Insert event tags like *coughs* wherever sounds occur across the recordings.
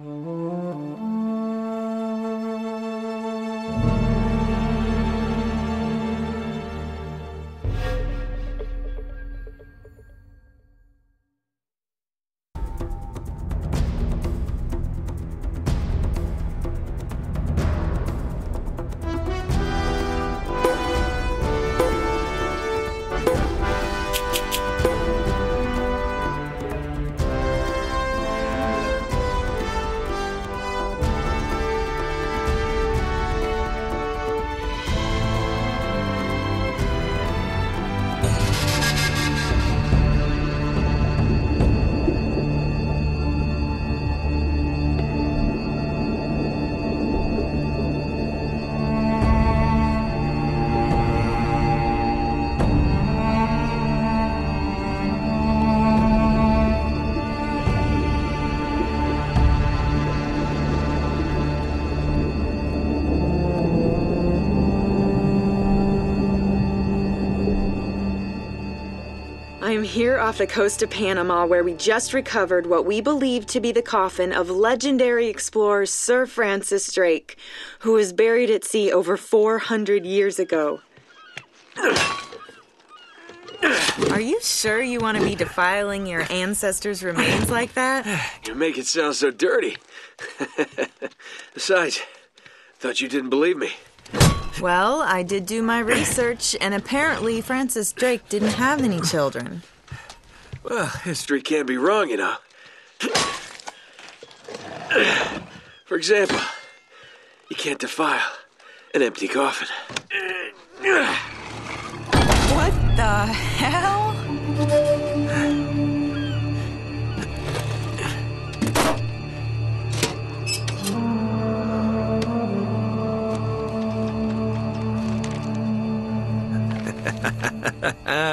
I'm here off the coast of Panama where we just recovered what we believe to be the coffin of legendary explorer Sir Francis Drake, who was buried at sea over 400 years ago. Are you sure you want to be defiling your ancestors' remains like that? *sighs* You make it sound so dirty. *laughs* Besides, thought you didn't believe me. Well, I did do my research, and apparently Francis Drake didn't have any children. Well, history can be wrong, you know. For example, you can't defile an empty coffin. What the hell?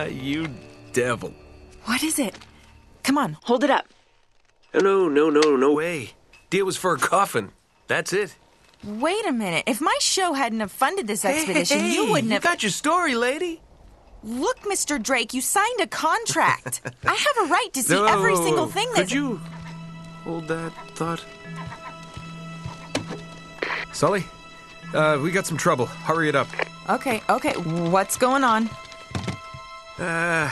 *laughs* You devil. What is it? Come on, hold it up. No, no, no, no way. Deal was for a coffin. That's it. Wait a minute. If my show hadn't have funded this expedition, you wouldn't have. got your story, lady. Look, Mr. Drake, you signed a contract. *laughs* I have a right to see No, every single thing Could that's. you hold that thought? Sully, uh, we got some trouble. Hurry it up. Okay, okay. What's going on? Uh,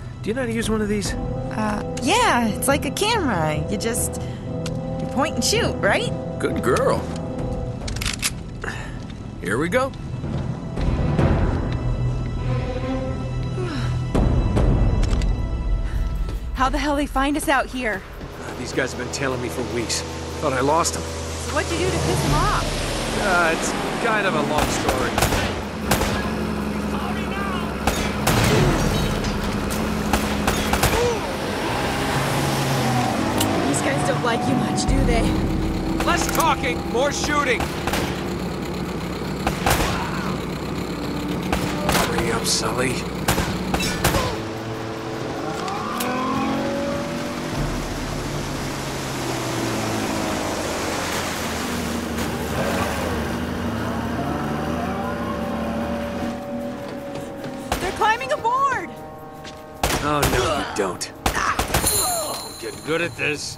Do you know how to use one of these? Uh, yeah, it's like a camera. You just you point and shoot, right? Good girl. Here we go. *sighs* How the hell they find us out here? These guys have been tailing me for weeks. Thought I lost them. So What'd you do to piss them off? Uh, it's kind of a long story. These guys don't like you much, do they? Less talking, more shooting. Hurry up, Sully. They're climbing aboard! Oh, no, you don't. Ah. I'm getting good at this.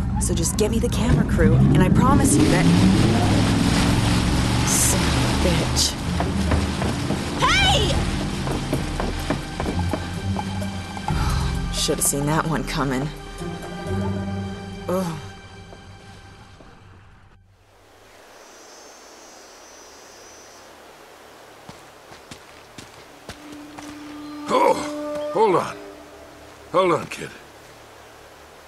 So just get me the camera crew, and I promise you that. Son of a bitch. Hey! *sighs* Should have seen that one coming. Ugh. Oh, hold on. Hold on, kid.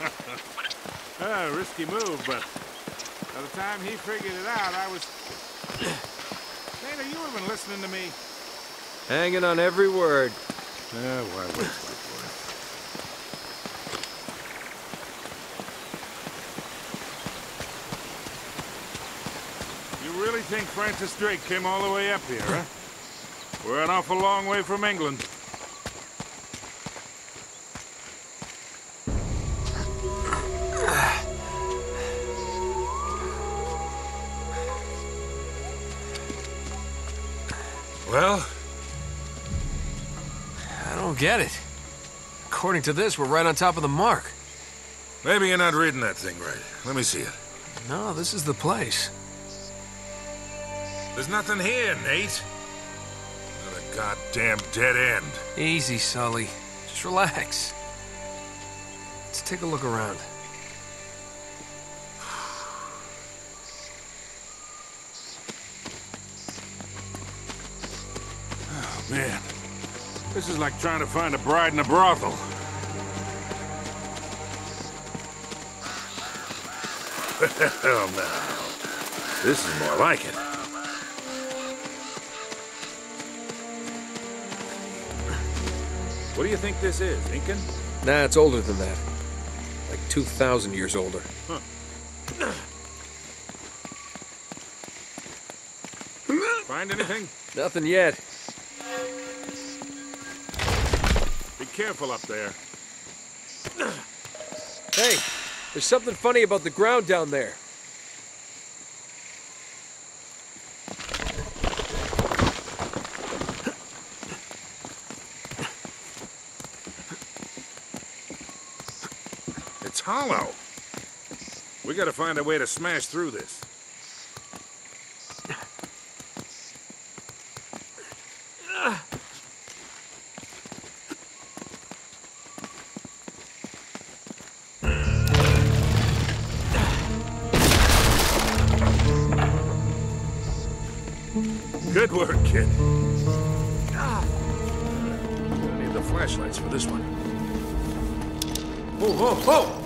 A *laughs* ah, risky move, but by the time he figured it out, I was... *clears throat* Nana, you have been listening to me. Hanging on every word. Yeah, why waste my? You really think Francis Drake came all the way up here, huh? We're an awful long way from England. Well, I don't get it. According to this, we're right on top of the mark. maybe you're not reading that thing right. Let me see it. No, this is the place. There's nothing here, Nate. Not a goddamn dead end. Easy, Sully. Just relax. Let's take a look around. Oh, man. This is like trying to find a bride in a brothel. Hell *laughs* oh, no. This is more like it. What do you think this is, Incan? Nah, it's older than that. Like 2,000 years older. Huh. Find anything? Nothing yet. Be careful up there. Hey, there's something funny about the ground down there. Hollow. We gotta find a way to smash through this. Good work, kid. Gonna need the flashlights for this one. Whoa, whoa, whoa!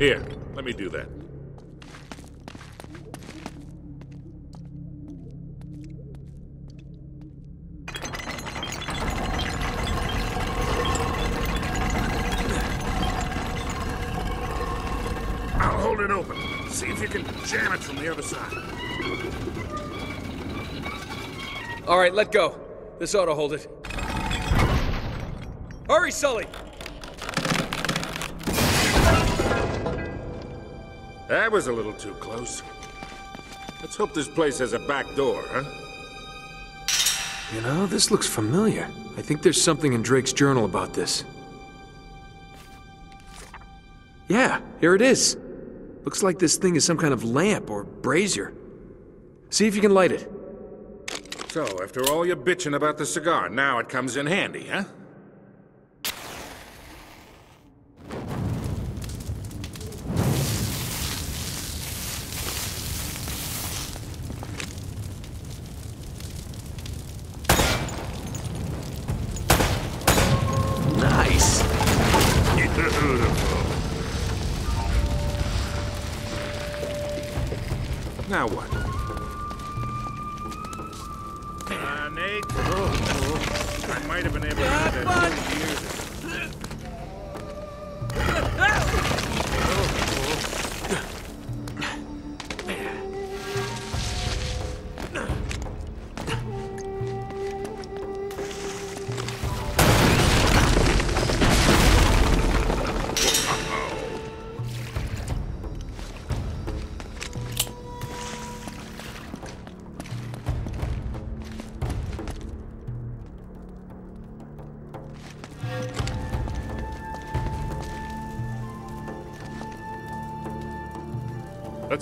Here, let me do that. I'll hold it open. See if you can jam it from the other side. All right, let go. This ought to hold it. Hurry, Sully! That was a little too close. Let's hope this place has a back door, huh? You know, this looks familiar. I think there's something in Drake's journal about this. Yeah, here it is. Looks like this thing is some kind of lamp or brazier. See if you can light it. So, after all your bitching about the cigar, now it comes in handy, huh?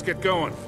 Get going.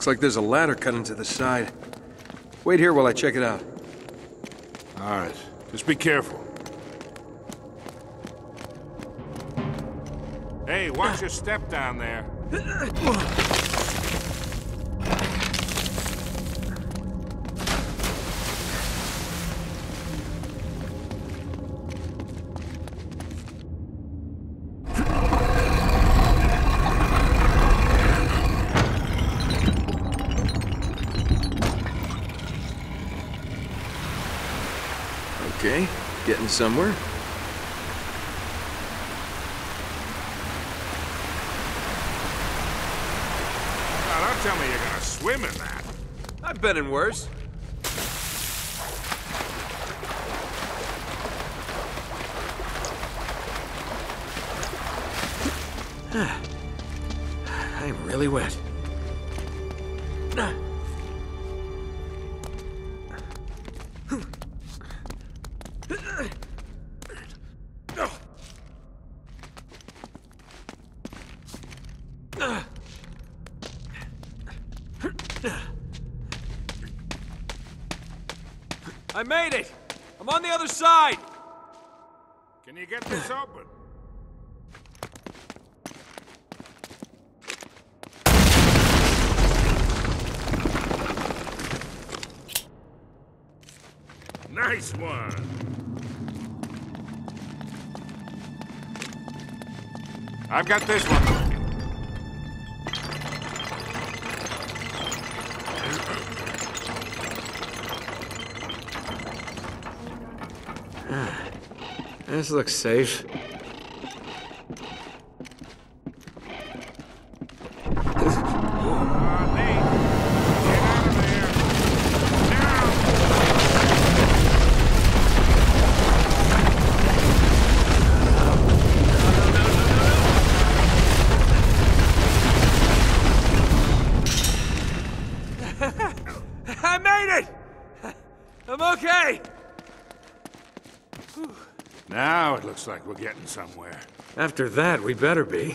Looks like there's a ladder cut into the side. Wait here while I check it out. All right. Just be careful. Hey, watch your step down there. *laughs* somewhere. Now, don't tell me you're gonna swim in that. I've been in worse. *sighs* I'm really wet. *sighs* Got this one. This looks safe. Somewhere. After that, we better be.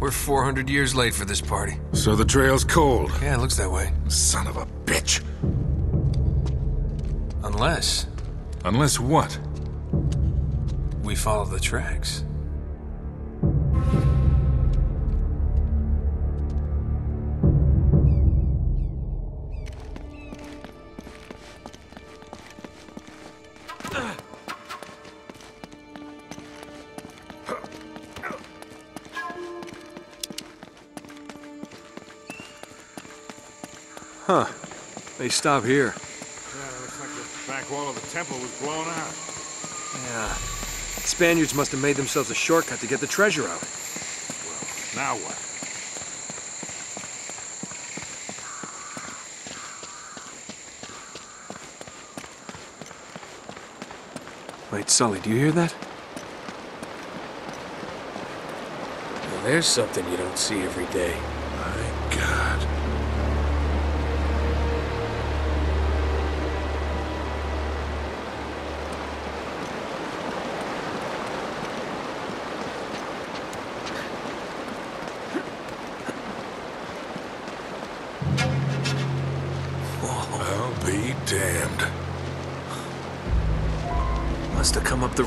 We're 400 years late for this party. So the trail's cold. Yeah, it looks that way. Son of a bitch. Unless Unless what? we follow the tracks. They stop here. Yeah, looks like the back wall of the temple was blown out. Yeah. Spaniards must have made themselves a shortcut to get the treasure out. Well, now what? Wait, Sully, do you hear that? Well, there's something you don't see every day.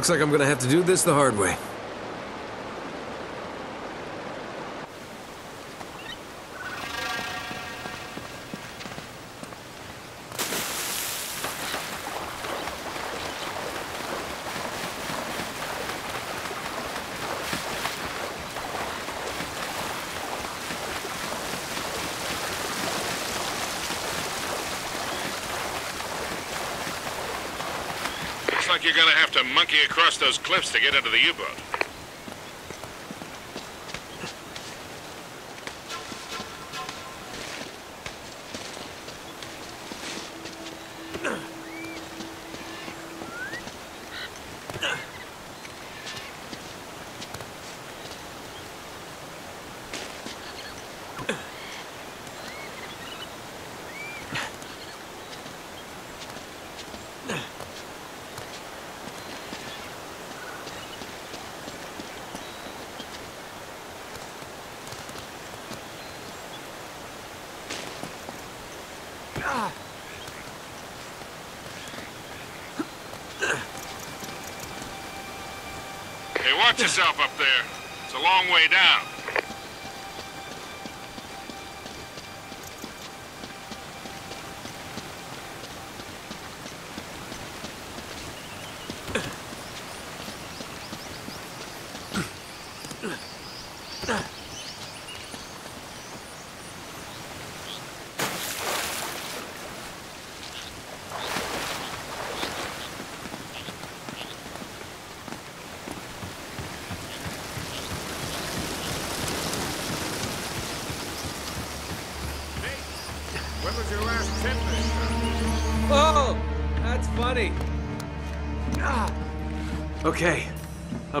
Looks like I'm gonna have to do this the hard way. Looks like you're gonna have to monkey across those cliffs to get into the U-boat. Watch yourself up there. It's a long way down.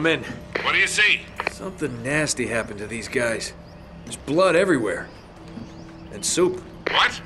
I'm in. What do you see? Something nasty happened to these guys. There's blood everywhere. And soup. What?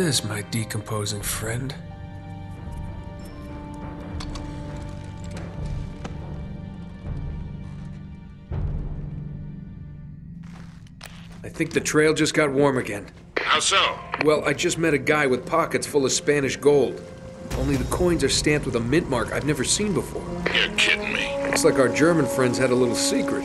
This, my decomposing friend? I think the trail just got warm again. How so? Well, I just met a guy with pockets full of Spanish gold. Only the coins are stamped with a mint mark I've never seen before. You're kidding me. Looks like our German friends had a little secret.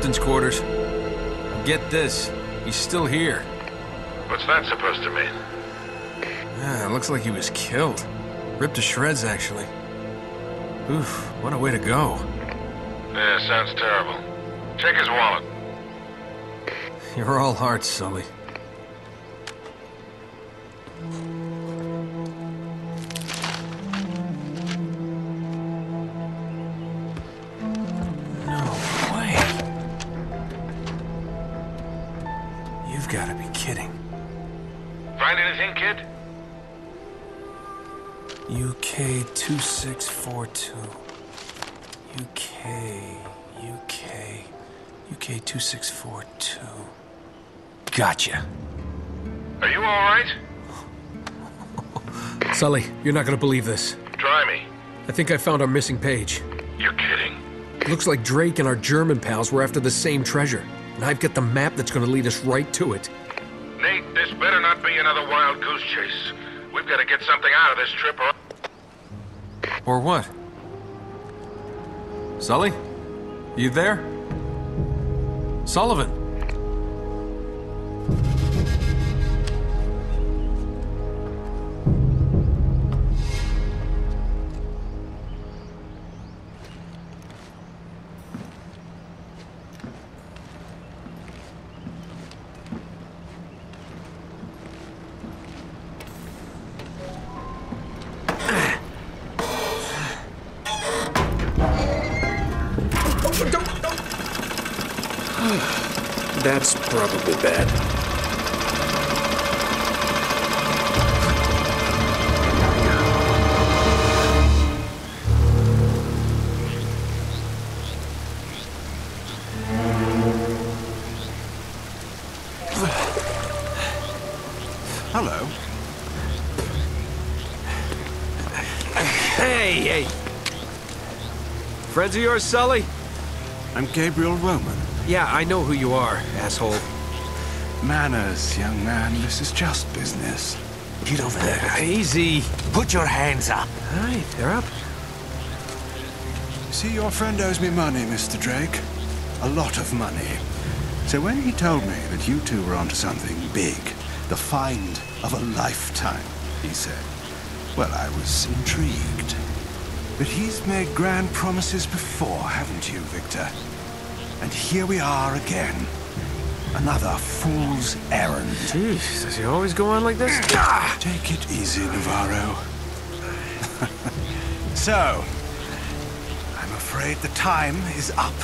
Captain's quarters. Get this, he's still here. What's that supposed to mean? Yeah, it looks like he was killed. Ripped to shreds, actually. Oof, what a way to go. Yeah, sounds terrible. Check his wallet. *laughs* You're all hearts, Sully. K2642. Gotcha. Are you alright? *laughs* Sully, you're not gonna believe this. Try me. I think I found our missing page. You're kidding. It looks like Drake and our German pals were after the same treasure, and I've got the map that's gonna lead us right to it. Nate, this better not be another wild goose chase. We've gotta get something out of this trip or... Or what? Sully? You there? Sullivan? Friends of yours, Sully? I'm Gabriel Roman. Yeah, I know who you are, asshole. Manners, young man. This is just business. Get over there. Uh, easy. Put your hands up. All right, they're up. See, your friend owes me money, Mr. Drake. A lot of money. So when he told me that you two were onto something big, the find of a lifetime, he said, well, I was intrigued. But he's made grand promises before, haven't you, Victor? And here we are again. Another fool's errand. Jeez, does he always go on like this? *coughs* Take it easy, Navarro. *laughs* so, I'm afraid the time is up.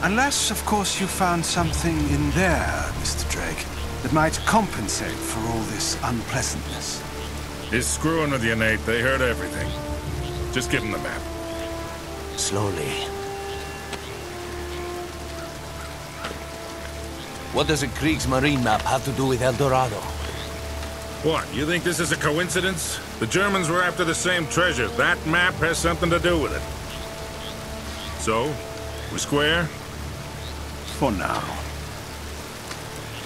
Unless, of course, you found something in there, Mr. Drake, that might compensate for all this unpleasantness. He's screwing with you, Nate. They heard everything. Just give him the map. Slowly. What does a Kriegsmarine map have to do with El Dorado? What, you think this is a coincidence? The Germans were after the same treasure. That map has something to do with it. So, we square? For now.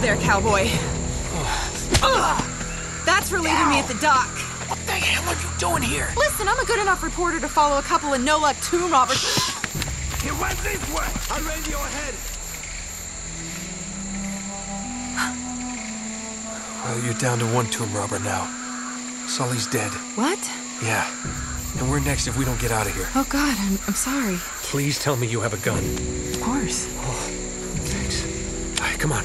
There, cowboy. Ugh. That's for leaving me at the dock. What the hell are you doing here? Listen, I'm a good enough reporter to follow a couple of no-luck tomb robbers. He went this way! I'm your head! Well, you're down to one tomb robber now. Sully's dead. What? Yeah. And we're next if we don't get out of here. Oh, God, I'm, I'm sorry. Please tell me you have a gun. Of course. Oh, thanks. All right, come on.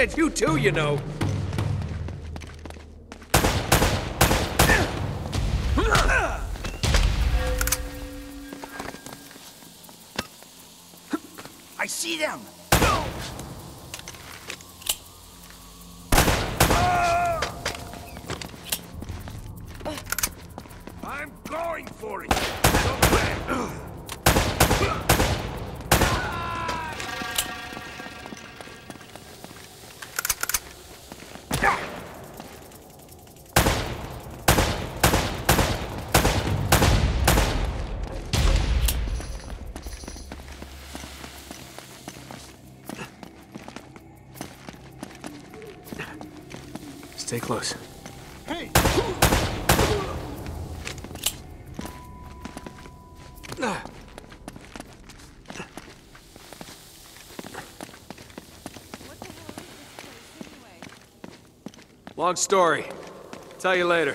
At you too, you know. Close. Long story. Tell you later.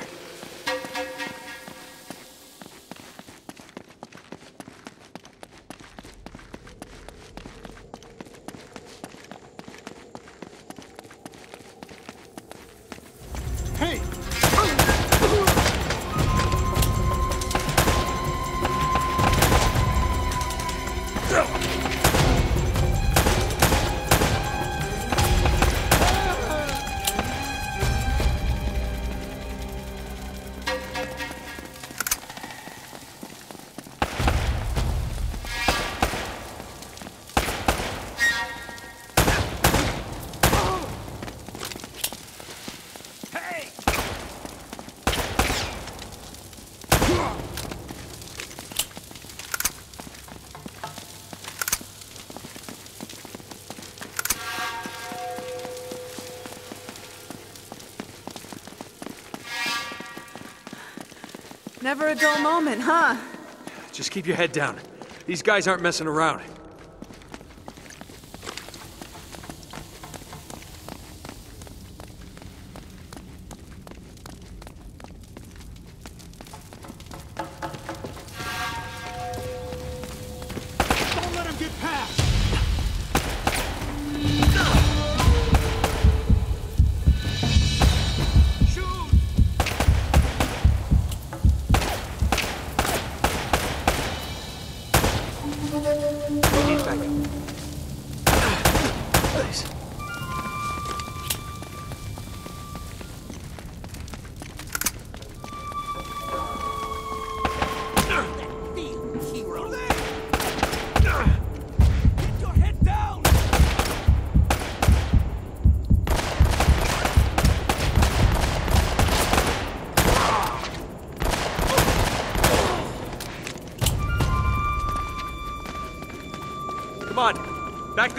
Never a dull moment, huh? Just keep your head down. These guys aren't messing around.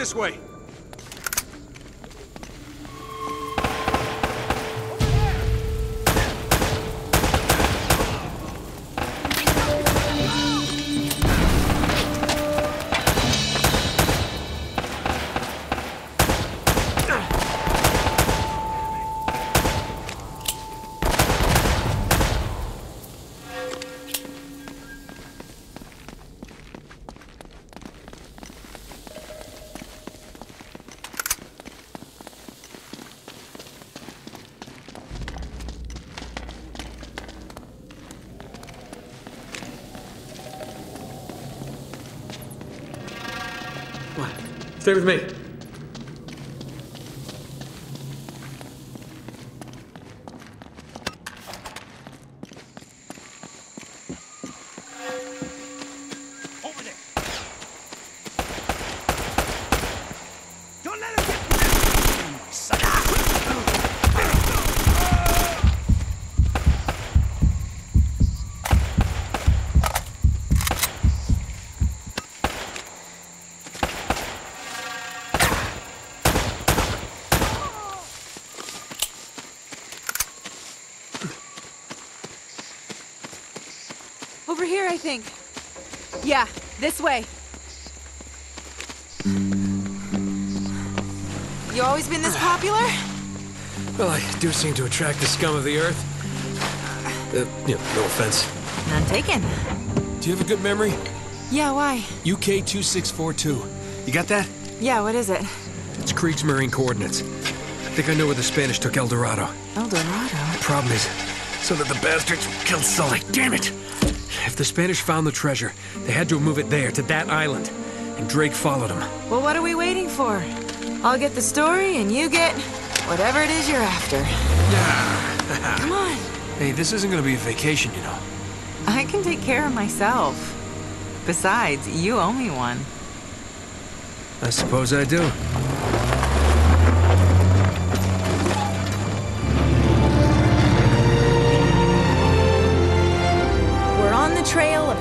This way. Stay with me. Over there! Don't let him get past! Over here, I think. Yeah, this way. You always been this popular? Well, I do seem to attract the scum of the earth. Uh, know, no offense. None taken. Do you have a good memory? Yeah, why? UK 2642. You got that? Yeah, what is it? It's Kriegsmarine coordinates. I think I know where the Spanish took El Dorado. El Dorado. The Problem is, so that the bastards killed Sully. Damn it! If the Spanish found the treasure, they had to move it there, to that island. And Drake followed them. Well, what are we waiting for? I'll get the story, and you get whatever it is you're after. *laughs* Come on. Hey, this isn't gonna be a vacation, you know. I can take care of myself. Besides, you owe me one. I suppose I do.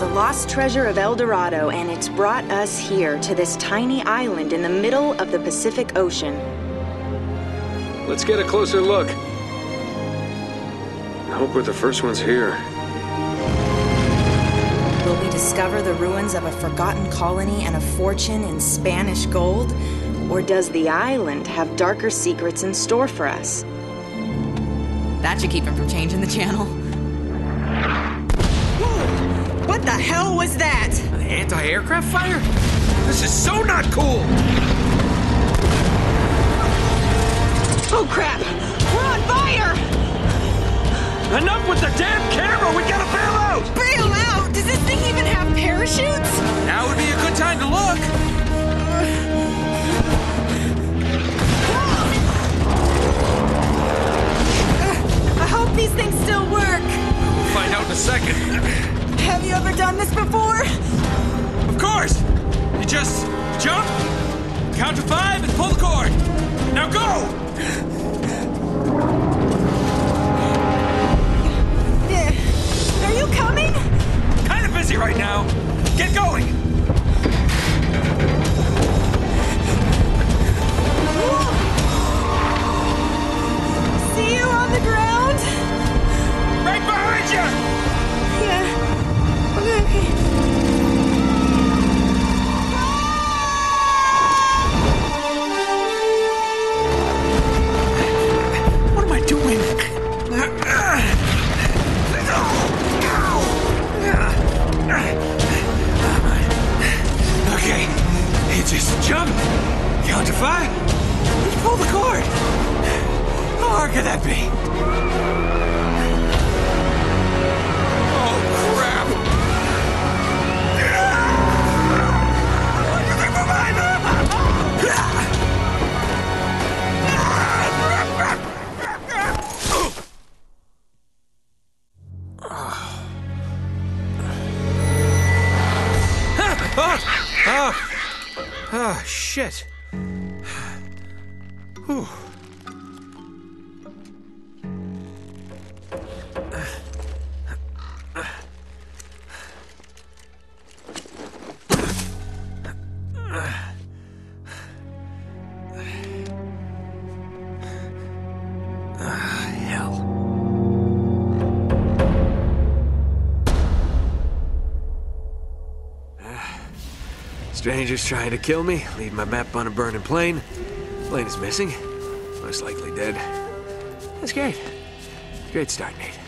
The lost treasure of El Dorado, and it's brought us here to this tiny island in the middle of the Pacific Ocean. Let's get a closer look. I hope we're the first ones here. Will we discover the ruins of a forgotten colony and a fortune in Spanish gold? Or does the island have darker secrets in store for us? That should keep him from changing the channel. The hell was that? Anti-aircraft fire? This is so not cool! Oh crap! We're on fire! Enough with the damn camera! We gotta bail out! Bail out! Does this thing even have parachutes? Now would be a good time to look! Uh, I hope these things still work. We'll find out in a second. Have you ever done this before? Of course! You just jump, count to five, and pull the cord. Now go! There. Are you coming? Kind of busy right now. Get going! See you on the ground? Right behind you! Yeah. Count to five? Just pull the cord! How hard could that be? Ah, Strangers trying to kill me, leave my map on a burning plane. Elena is missing. Most likely dead. That's great. Great start, Nate.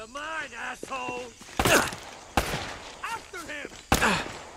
You're mine, asshole. After him.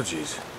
Oh, jeez.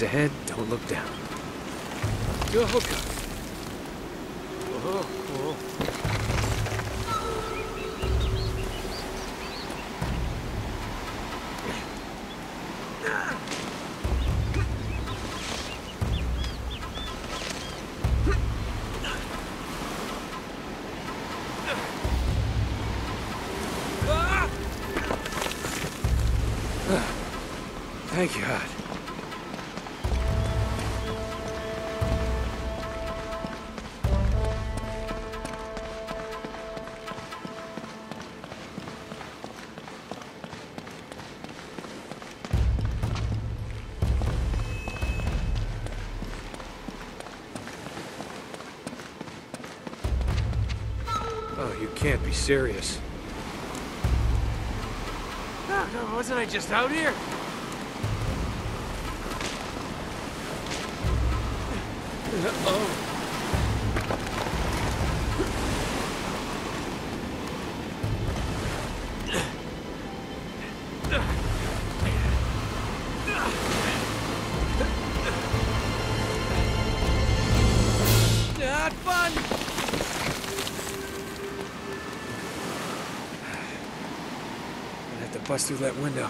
Eyes ahead, don't look down. Go hookup. Oh, cool. Thank you, serious. Oh, no, wasn't I just out here? through that window.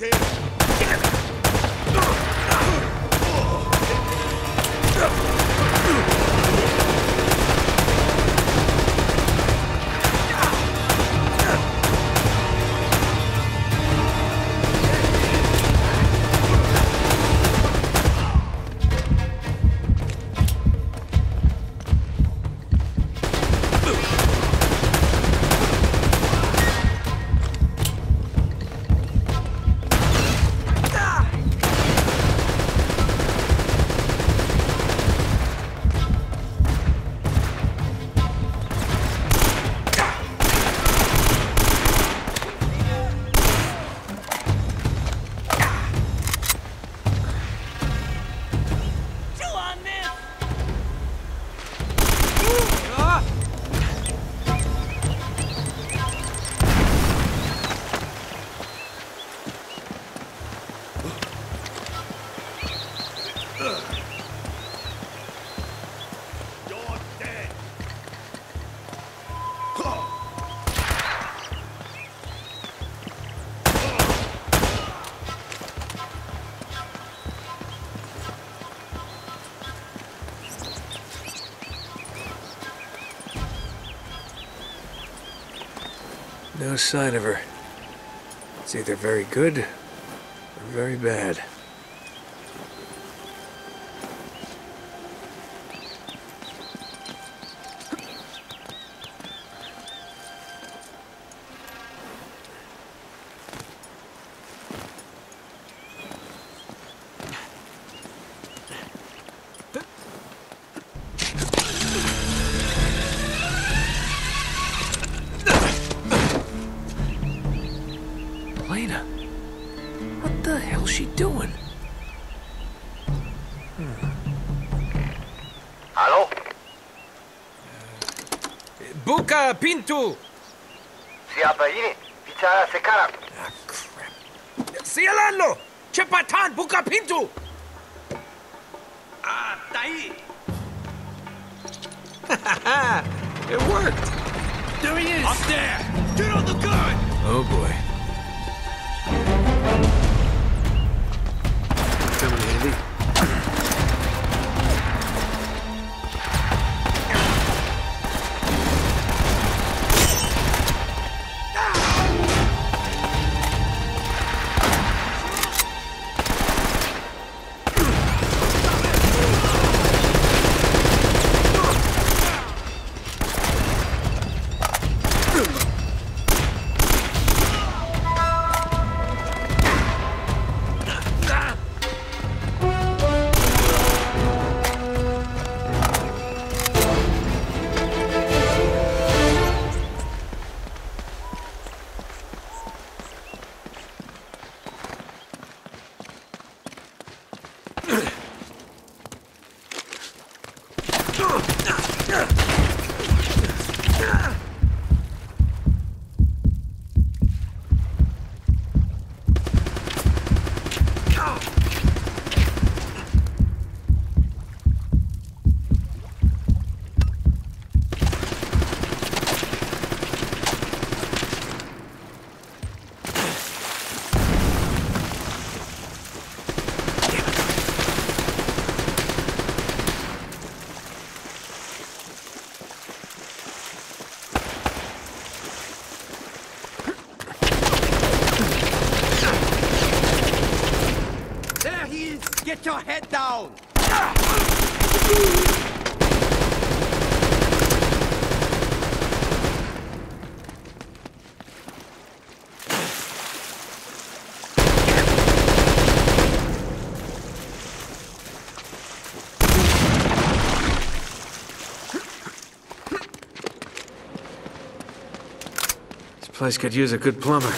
Lock. no sign of her. It's either very good or very bad. Place could use a good plumber.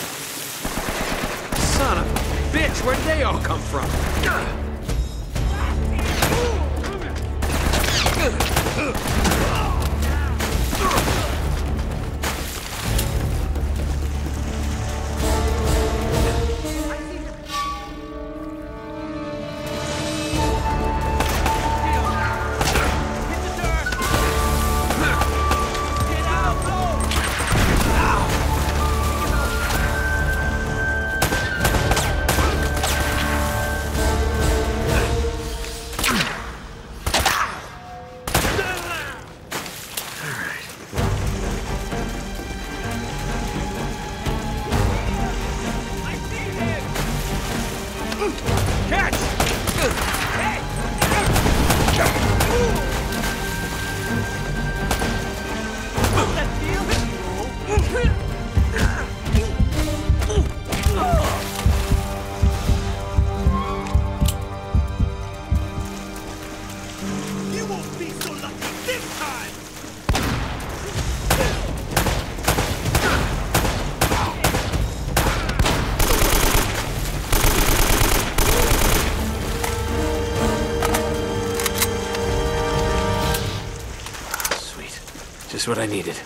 Son of a bitch, where did they all come from? You Just what I needed.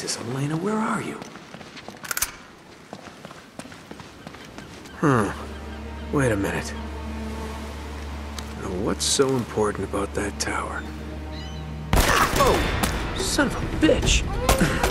Jesus, Elena, where are you? Hmm. Wait a minute. Now what's so important about that tower? Oh! Son of a bitch! *laughs*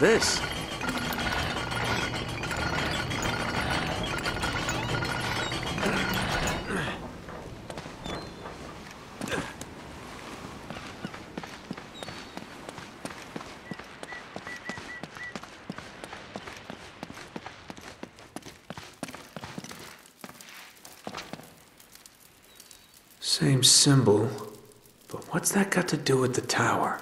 this? Same symbol, but what's that got to do with the tower?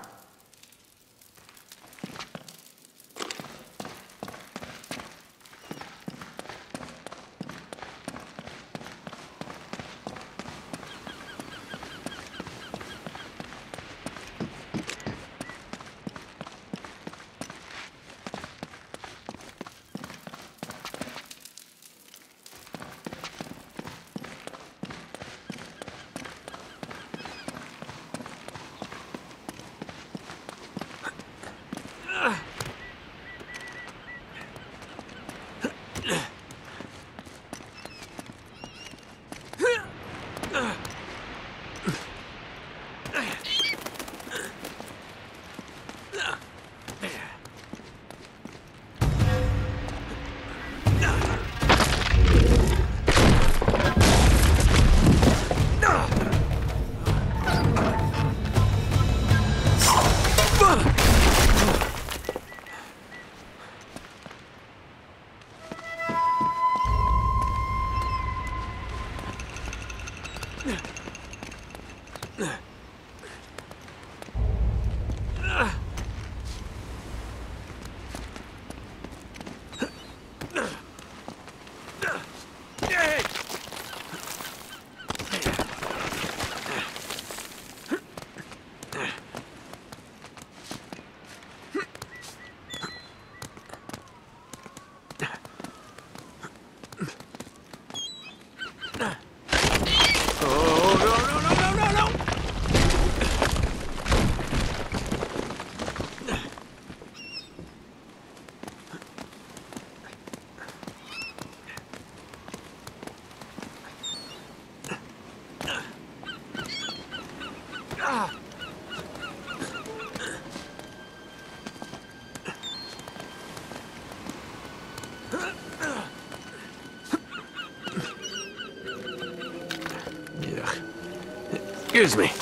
Excuse me.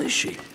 is she?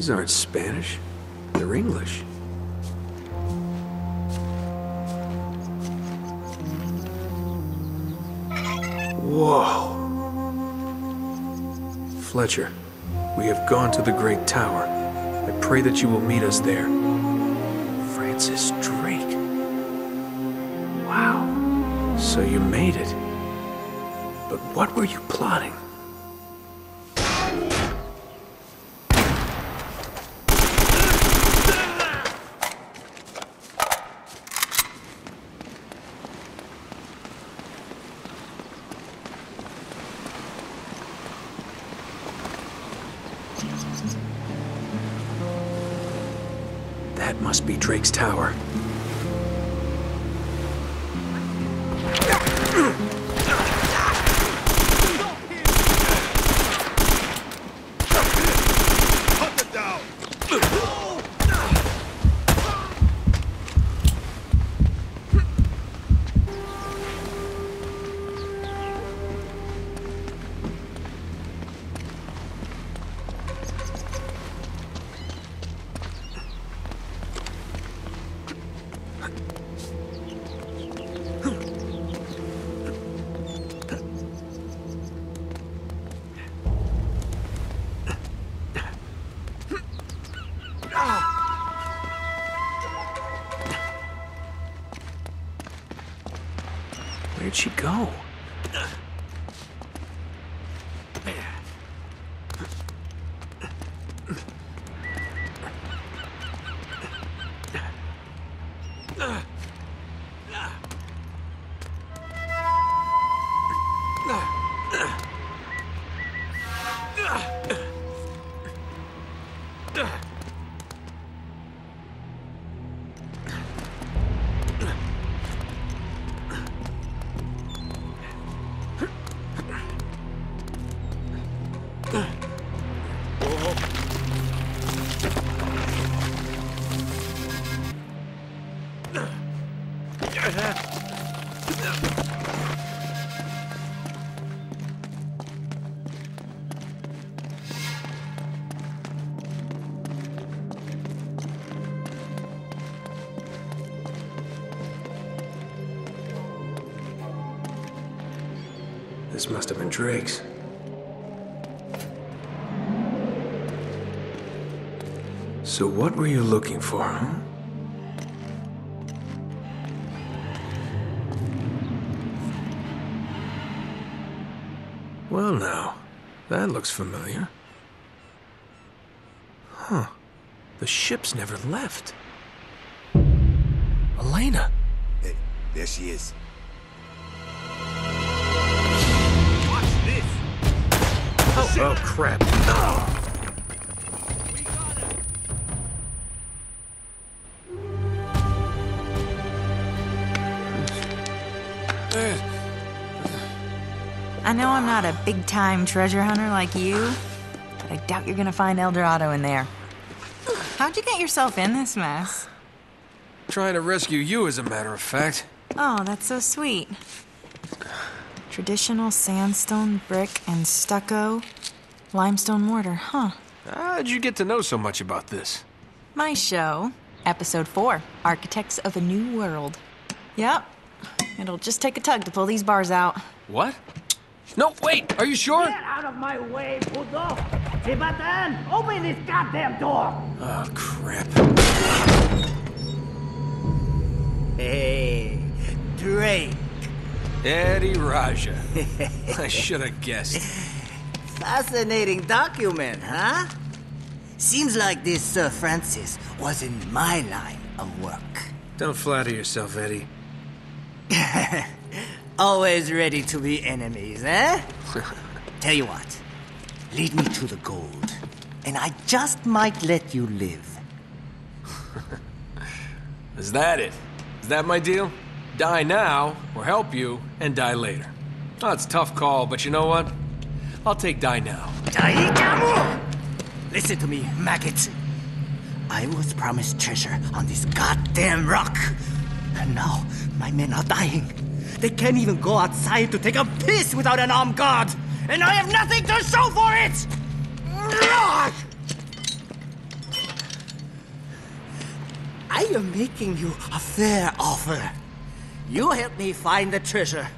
These aren't Spanish. They're English. Whoa. Fletcher, we have gone to the Great Tower. I pray that you will meet us there. Francis Drake. Wow. So you made it. But what were you plotting? Drake's. So what were you looking for, huh? Well now, that looks familiar. Huh. The ship's never left. Elena! Hey, there she is. Crap. I know I'm not a big time treasure hunter like you, but I doubt you're gonna find El Dorado in there. How'd you get yourself in this mess? Trying to rescue you, as a matter of fact. Oh, that's so sweet. Traditional sandstone, brick, and stucco, limestone mortar, huh? How'd you get to know so much about this? My show, episode four Architects of a New World. Yep. It'll just take a tug to pull these bars out. What? No, wait, are you sure? Get out of my way, puto! Tibatan, open this goddamn door! Oh, crap. Hey, Drake. Eddie Raja. *laughs* I should have guessed. Fascinating document, huh? Seems like this Sir Francis was in my line of work. Don't flatter yourself, Eddie. *laughs* Always ready to be enemies, eh? *laughs* Tell you what, lead me to the gold, and I just might let you live. *laughs* Is that it? Is that my deal? Die now, or help you, and die later. Oh, it's a tough call, but you know what? I'll take die now. Daikamu! Listen to me, maggot. I was promised treasure on this goddamn rock. And now my men are dying. They can't even go outside to take a piss without an armed guard. And I have nothing to show for it! Rock! I am making you a fair offer. You help me find the treasure,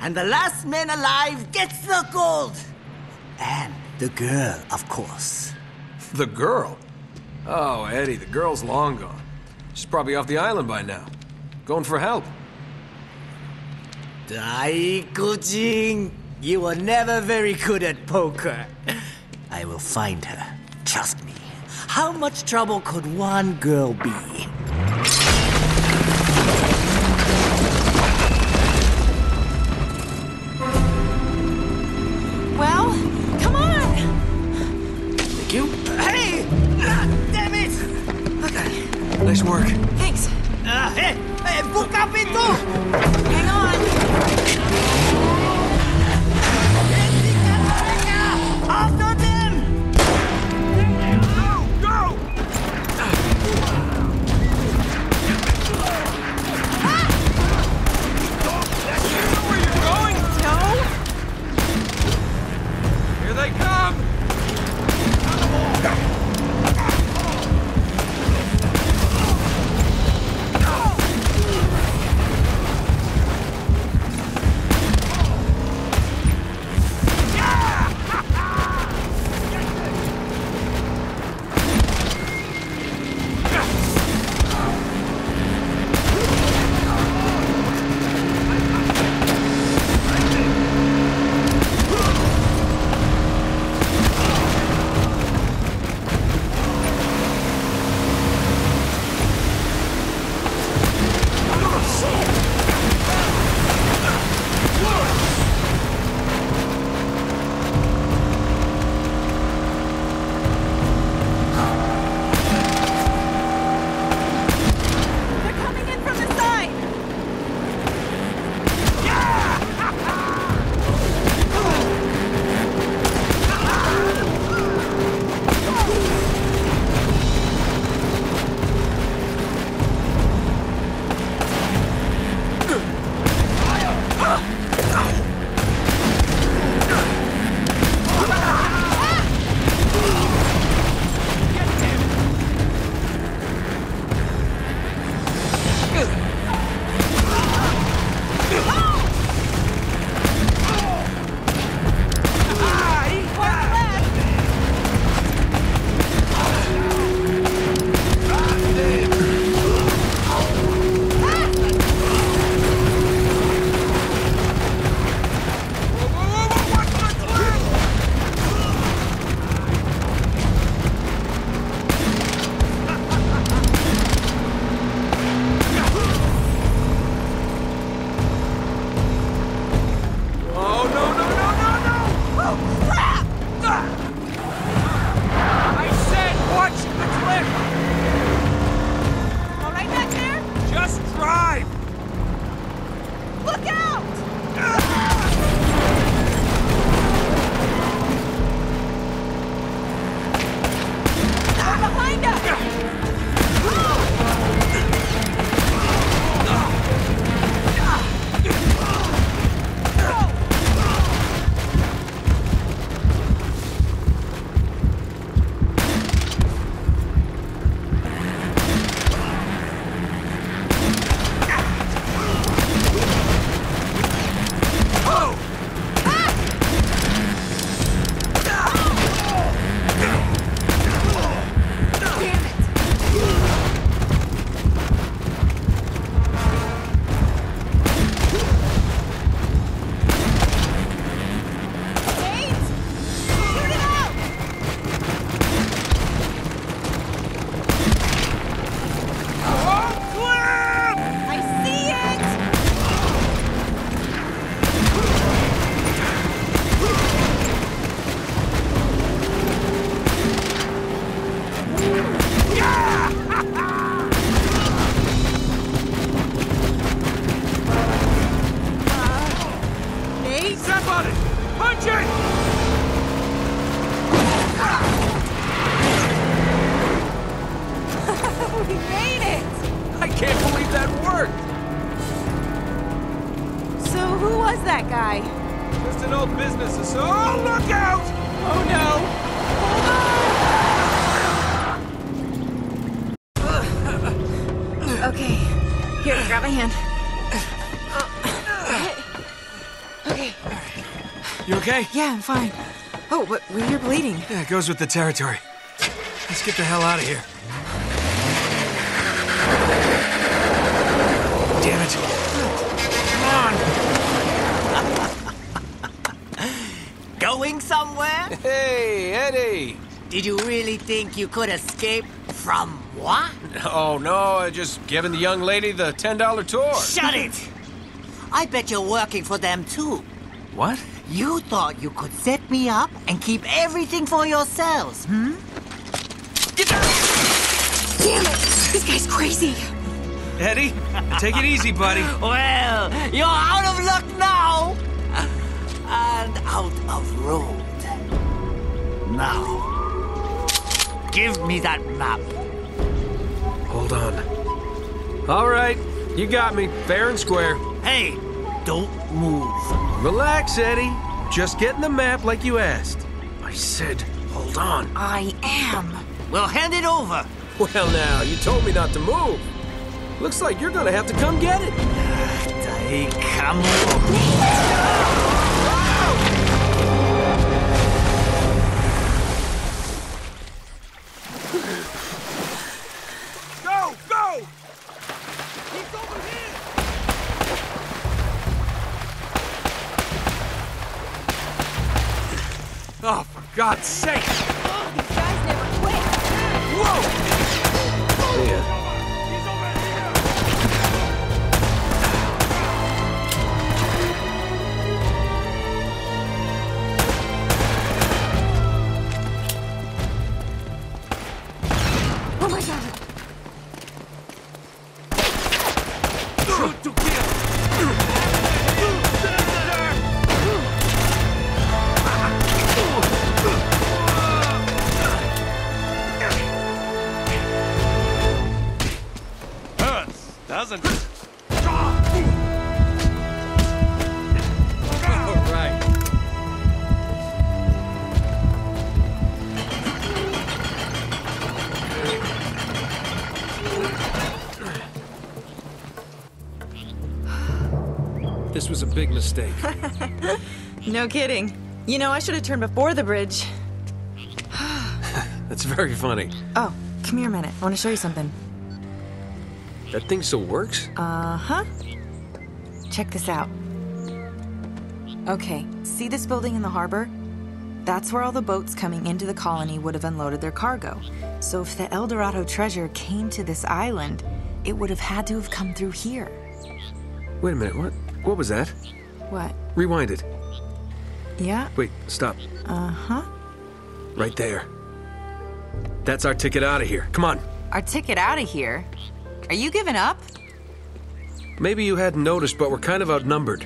and the last man alive gets the gold. And the girl, of course. The girl? Oh, Eddie, the girl's long gone. She's probably off the island by now. Going for help. Daikujin, you were never very good at poker. I will find her. Trust me. How much trouble could one girl be? Nice work. Thanks. Ah, hey! Hey, buka pintu! Hang on. Okay? Yeah, I'm fine. Oh, but where you're bleeding. Yeah, it goes with the territory. Let's get the hell out of here. Damn it. Come on! *laughs* Going somewhere? Hey, Eddie! Did you really think you could escape from what? Oh, no, I just giving the young lady the $10 tour. Shut it! I bet you're working for them too. What? You thought you could set me up and keep everything for yourselves, hmm? Damn it! This guy's crazy. Eddie, take it easy, buddy. *laughs* Well, you're out of luck now! And out of road. Now, give me that map. Hold on. All right, you got me, fair and square. Hey, don't move. Relax, Eddie. Just getting the map like you asked. I said, hold on. I am. Well, hand it over. Well, now, you told me not to move. Looks like you're gonna have to come get it. Hey, come God's sake! Mistake. *laughs* No kidding. You know, I should have turned before the bridge. *sighs* That's very funny. Oh, come here a minute. I want to show you something. That thing still works? Uh huh. Check this out. Okay, see this building in the harbor? That's where all the boats coming into the colony would have unloaded their cargo. So if the El Dorado treasure came to this island, it would have had to have come through here. Wait a minute, what? What was that? What? Rewind it. Yeah? Wait, stop. Uh huh. Right there. That's our ticket out of here. Come on. Our ticket out of here? Are you giving up? Maybe you hadn't noticed, but we're kind of outnumbered.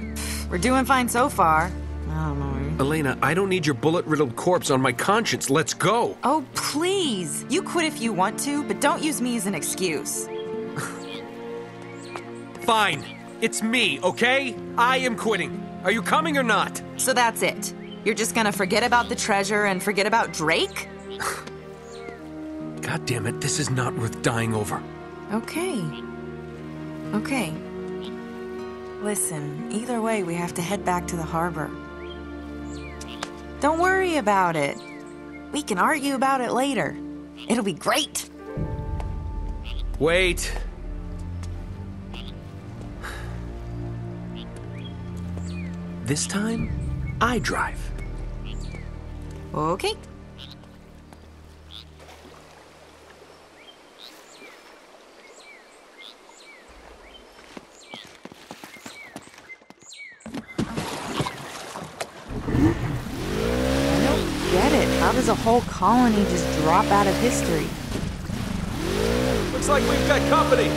We're doing fine so far. I don't know. Elena, I don't need your bullet riddled corpse on my conscience. Let's go. Oh, please. You quit if you want to, but don't use me as an excuse. Fine. It's me, okay? I am quitting. Are you coming or not? So that's it. You're just gonna forget about the treasure and forget about Drake? God damn it, this is not worth dying over. Okay. Okay. Listen, either way, we have to head back to the harbor. Don't worry about it. We can argue about it later. It'll be great. Wait. This time, I drive. Okay. I don't get it. How does a whole colony just drop out of history? Looks like we've got company.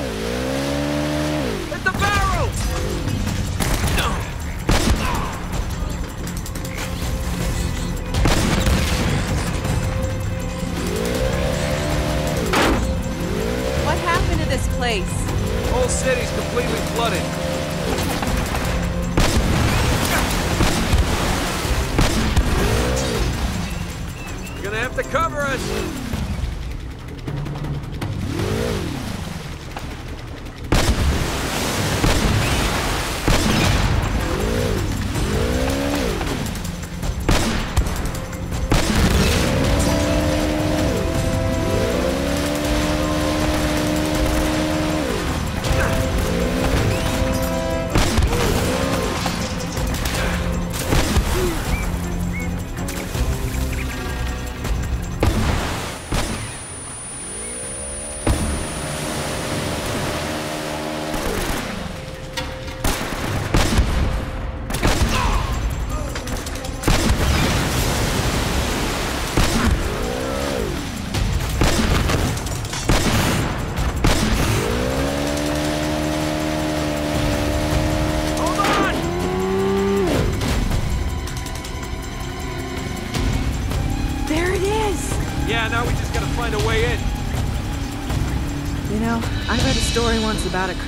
Whole city's completely flooded. You're gonna have to cover us.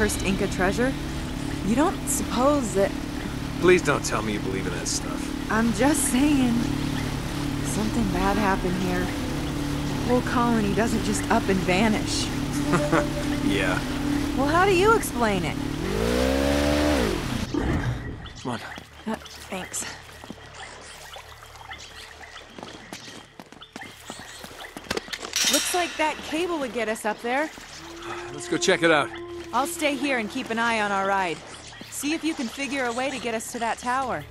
Cursed Inca treasure. You don't suppose that. Please don't tell me you believe in that stuff. I'm just saying. Something bad happened here. The whole colony doesn't just up and vanish. *laughs* Yeah. Well, how do you explain it? Come on. Uh, thanks. Looks like that cable would get us up there. Let's go check it out. I'll stay here and keep an eye on our ride. See if you can figure a way to get us to that tower.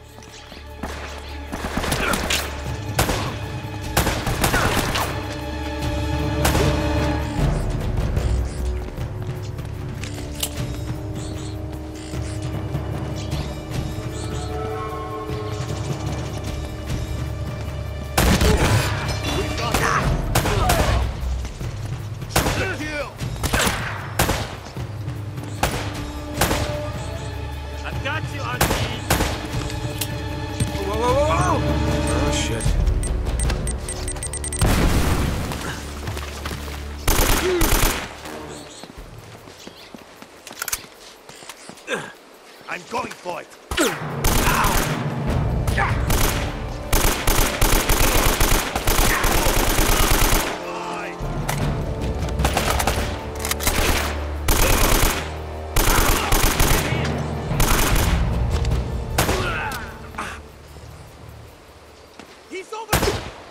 He's over.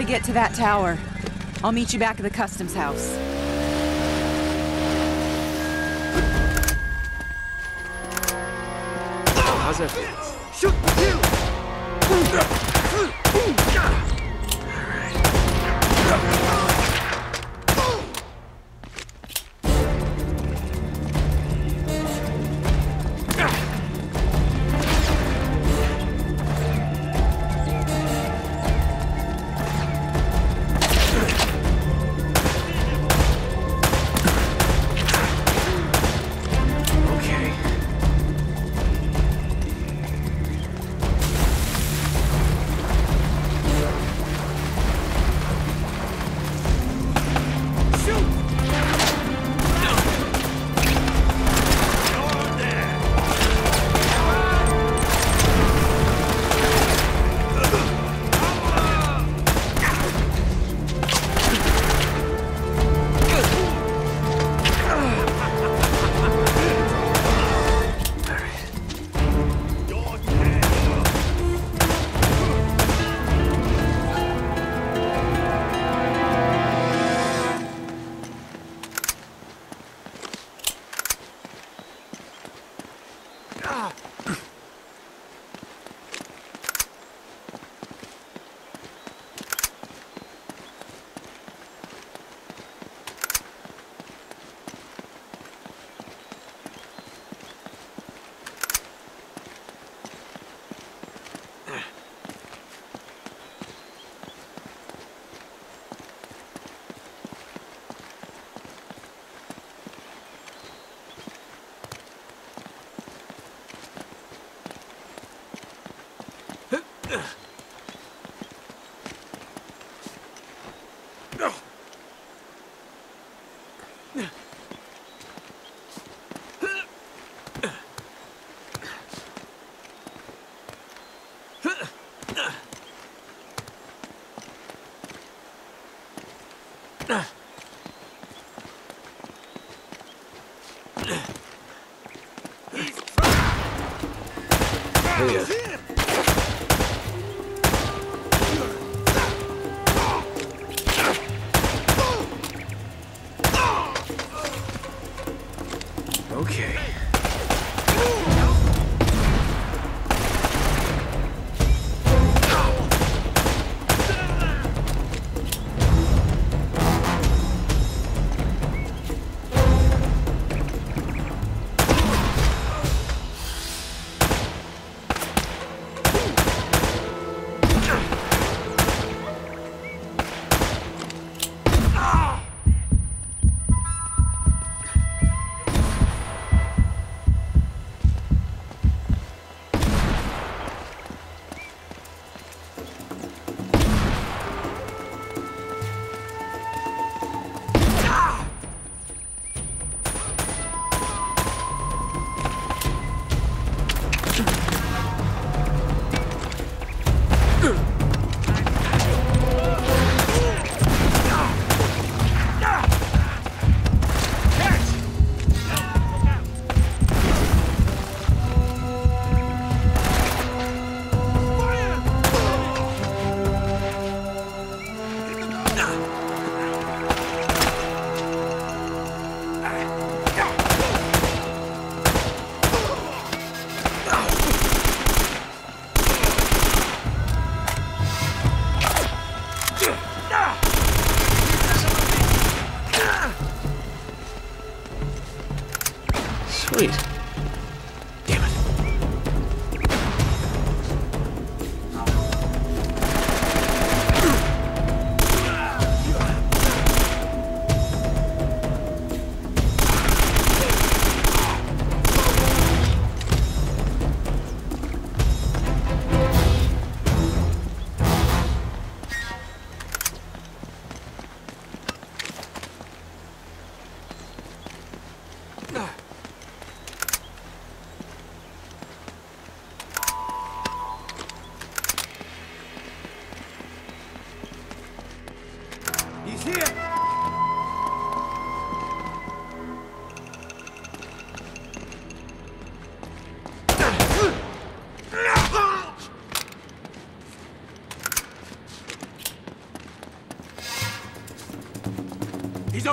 You've got to get to that tower. I'll meet you back at the customs house. How's that?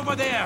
Over there!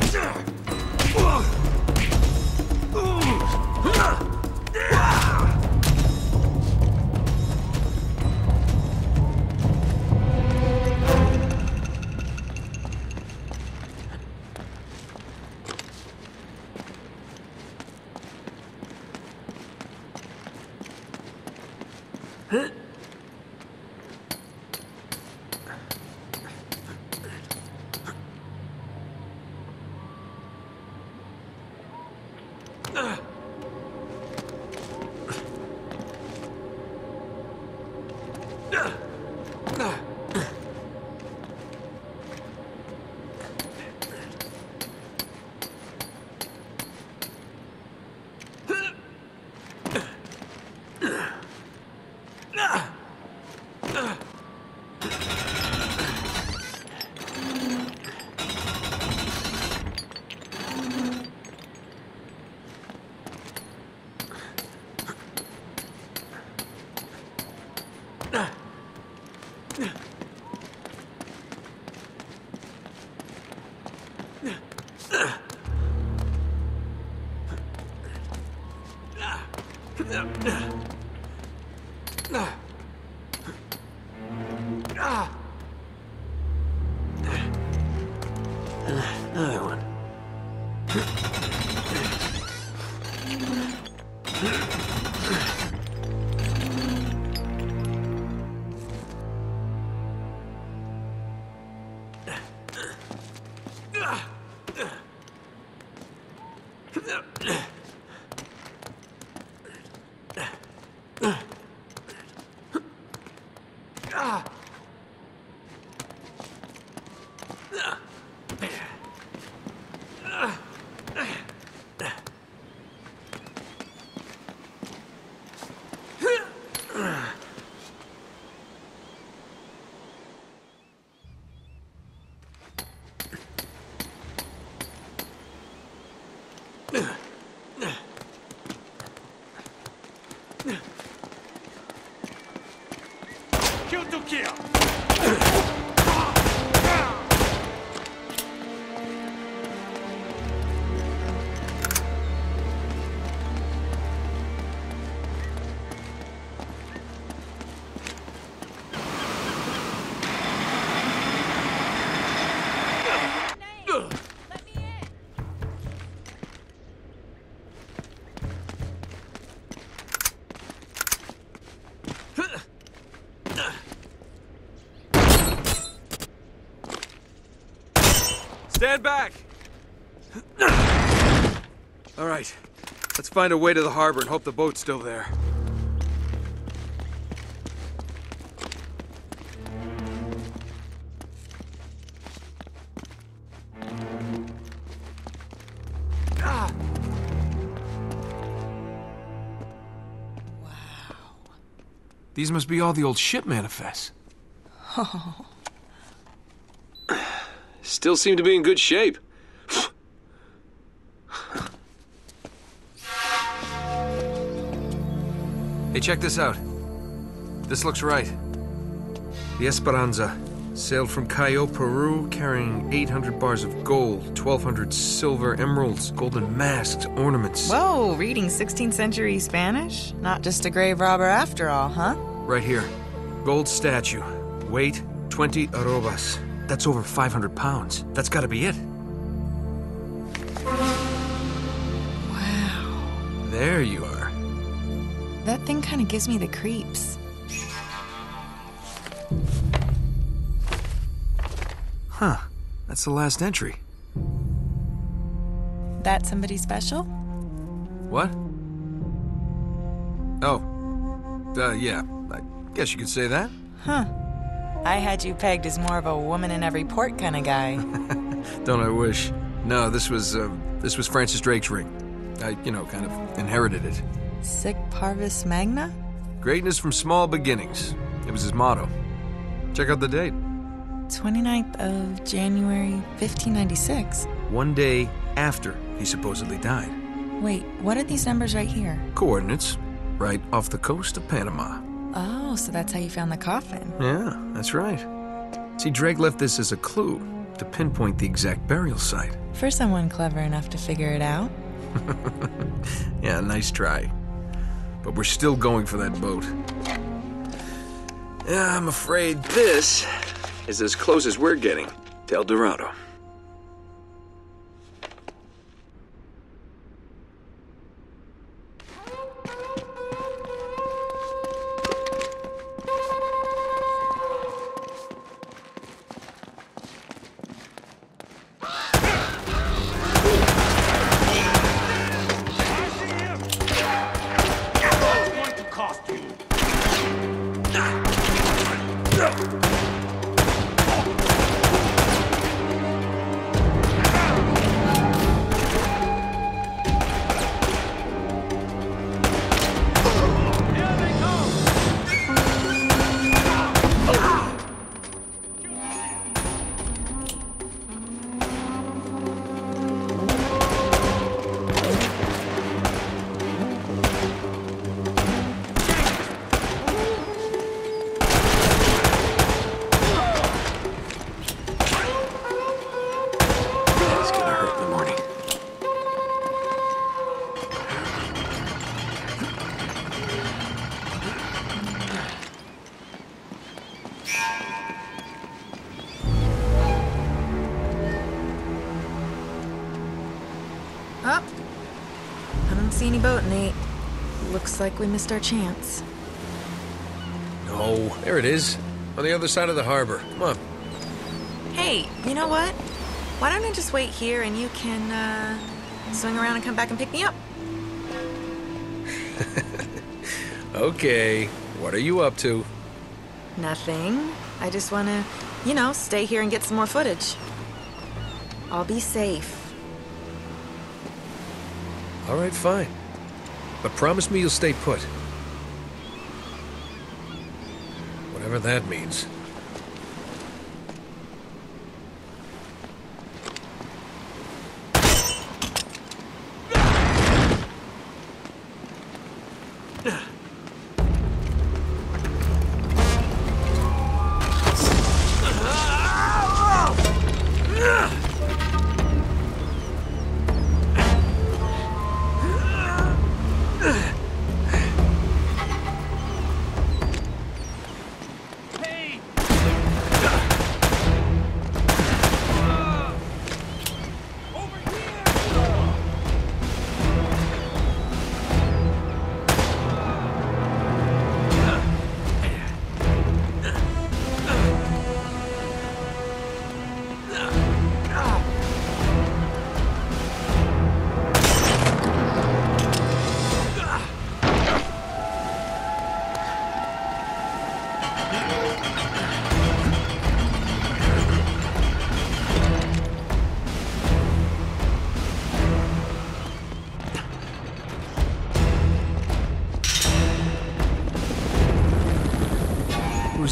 To kill! Stand back! All right, let's find a way to the harbor and hope the boat's still there. These must be all the old ship manifests. *laughs* Still seem to be in good shape. hey, check this out. This looks right. The Esperanza sailed from Callao, Peru, carrying 800 bars of gold, 1,200 silver emeralds, golden masks, ornaments. Whoa, reading 16th century Spanish? Not just a grave robber after all, huh? Right here. Gold statue. Weight 20 arrobas. That's over 500 pounds. That's gotta be it. Wow. There you are. That thing kind of gives me the creeps. Huh. That's the last entry. That somebody special? What? Oh. Uh, yeah. I guess you could say that. Huh. I had you pegged as more of a woman in every port kind of guy. *laughs* Don't I wish? No, this was, uh, this was Francis Drake's ring. I, you know, kind of inherited it. Sic Parvis Magna? Greatness from small beginnings. It was his motto. Check out the date. 29th of January, 1596. One day after he supposedly died. Wait, what are these numbers right here? Coordinates, right off the coast of Panama. Oh, so that's how you found the coffin. Yeah, that's right. See, Drake left this as a clue. to pinpoint the exact burial site. For someone clever enough to figure it out. *laughs* Yeah, nice try. But we're still going for that boat. Yeah, I'm afraid this is as close as we're getting to El Dorado. Missed our chance. No, there it is. On the other side of the harbor. Come on. Hey, you know what? Why don't I just wait here and you can, uh, swing around and come back and pick me up? *laughs* Okay, what are you up to? Nothing. I just want to, you know, stay here and get some more footage. I'll be safe. All right, fine. But promise me you'll stay put.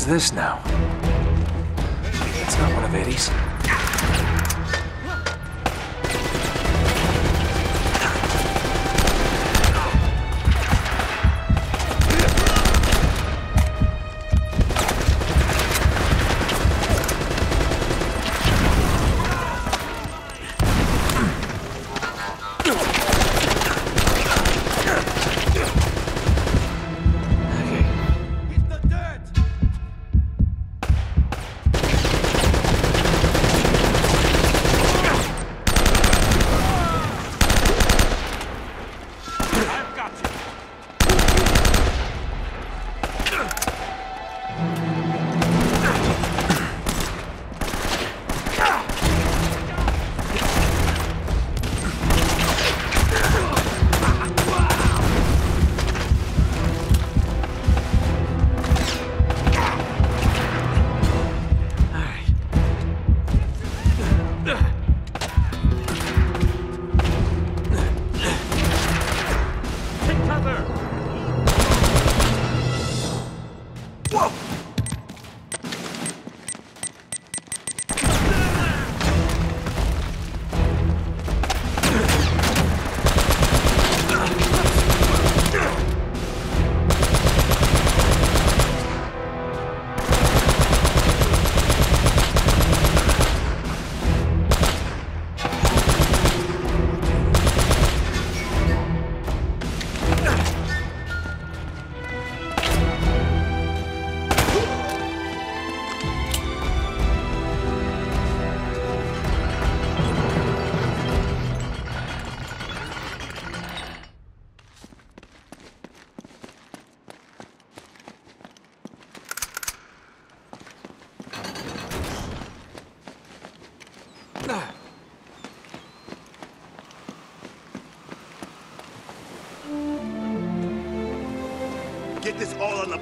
This now?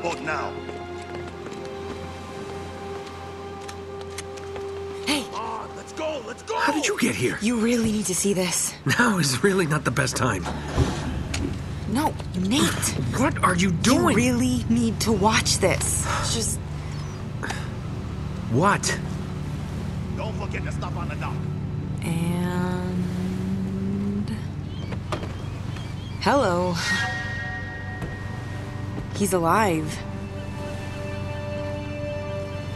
Boat now. Hey! On, let's go, let's go! How did you get here? You really need to see this. Now is really not the best time. No, Nate. What are you doing? You really need to watch this. Just. What? Don't forget to stop on the dock. And. Hello. He's alive.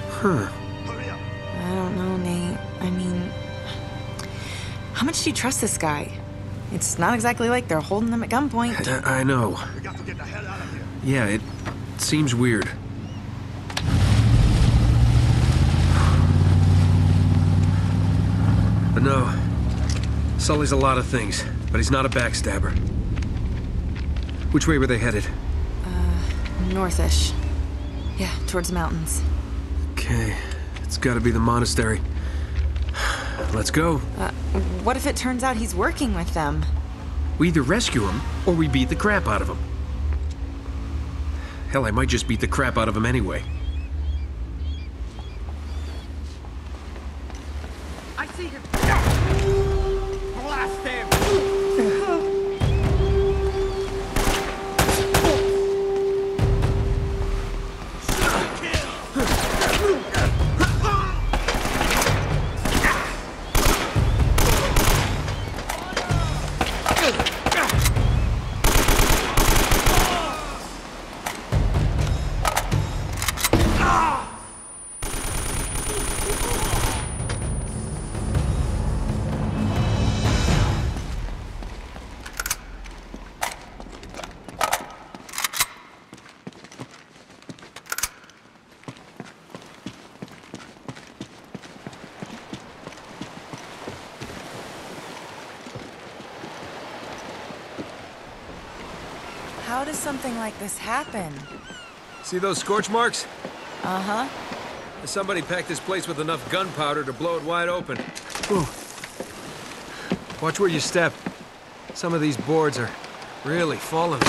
Huh. I don't know, Nate. I mean, how much do you trust this guy? It's not exactly like they're holding him at gunpoint. I, I know. We got to get the hell out of here. Yeah, it seems weird. But no, Sully's a lot of things, but he's not a backstabber. Which way were they headed? Northish. Yeah, towards the mountains. Okay, it's gotta be the monastery. Let's go. Uh, what if it turns out he's working with them? We either rescue him or we beat the crap out of him. Hell, I might just beat the crap out of him anyway. This happen? See those scorch marks? Uh huh. Somebody packed this place with enough gunpowder to blow it wide open. Ooh. Watch where you step. Some of these boards are really falling.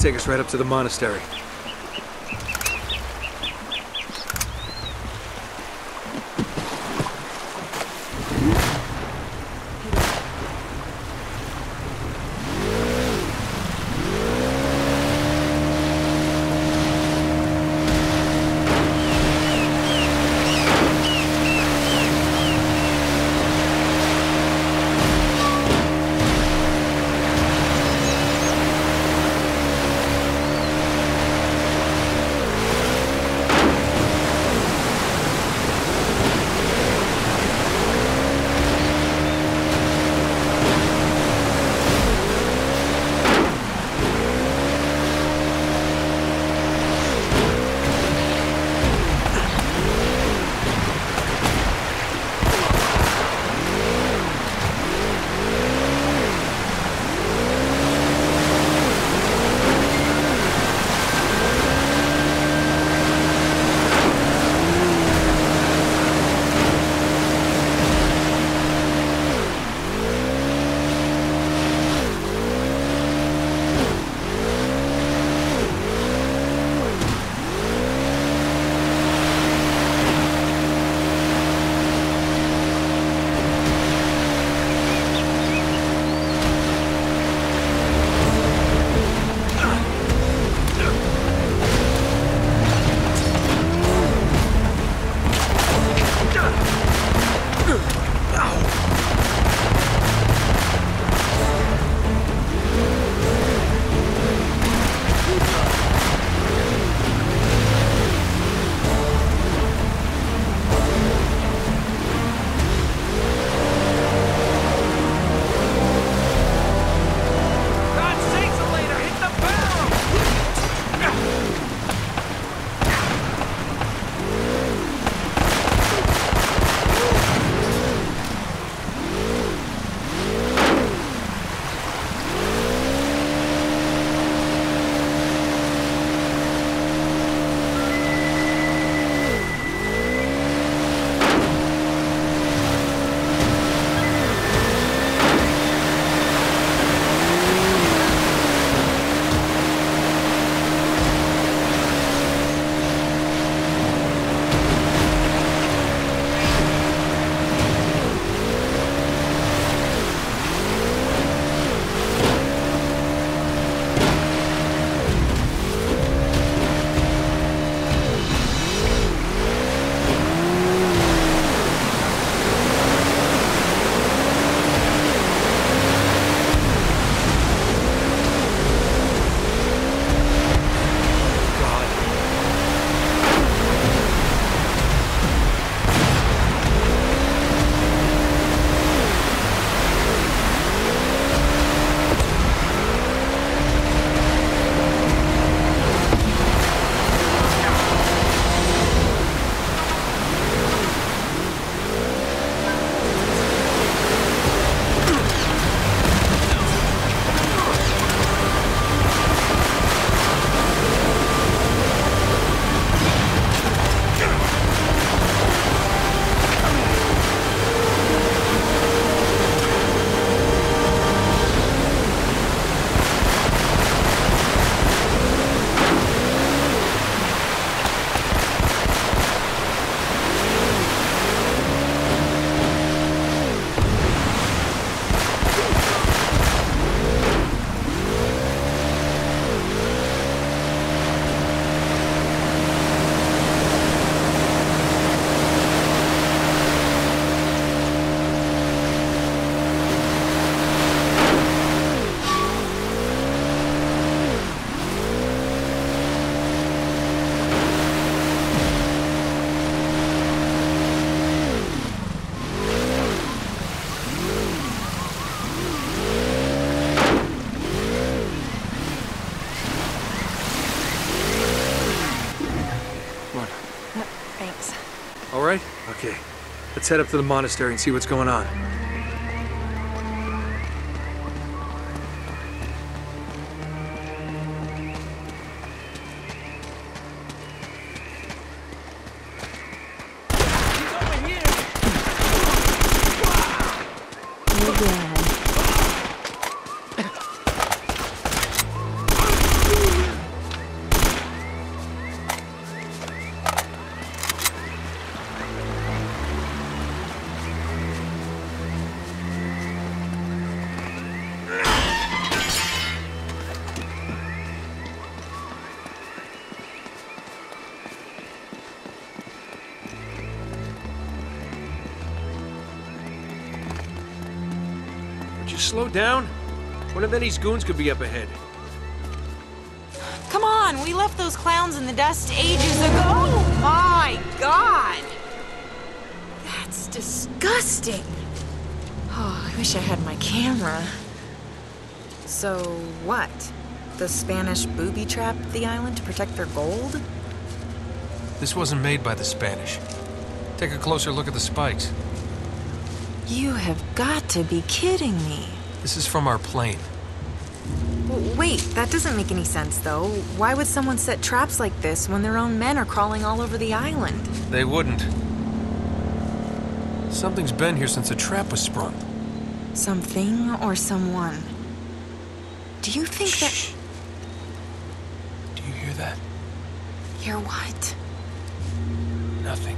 Take us right up to the monastery. Head up to the monastery and see what's going on. Down? One of Eddie's goons could be up ahead. Come on, we left those clowns in the dust ages ago. Oh my god! That's disgusting. Oh, I wish I had my camera. So, what? The Spanish booby trapped the island to protect their gold? This wasn't made by the Spanish. Take a closer look at the spikes. You have got to be kidding me. This is from our plane. Wait, that doesn't make any sense, though. Why would someone set traps like this when their own men are crawling all over the island? They wouldn't. Something's been here since the trap was sprung. Something or someone? Do you think that. Do you hear that? Hear what? Nothing.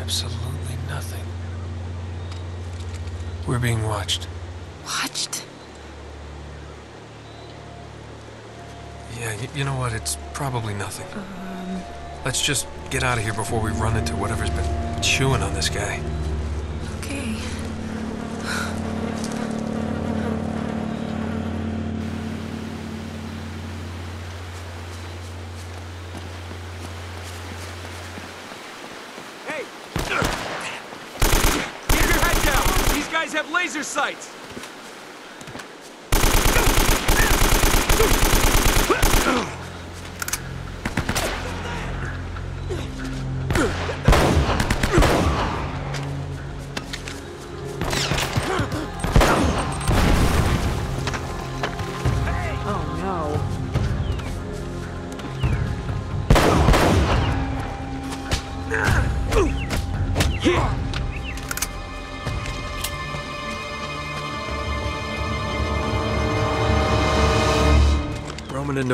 Absolutely nothing. We're being watched. Watched? Yeah, y- you know what? It's probably nothing. Um. Let's just get out of here before we run into whatever's been chewing on this guy.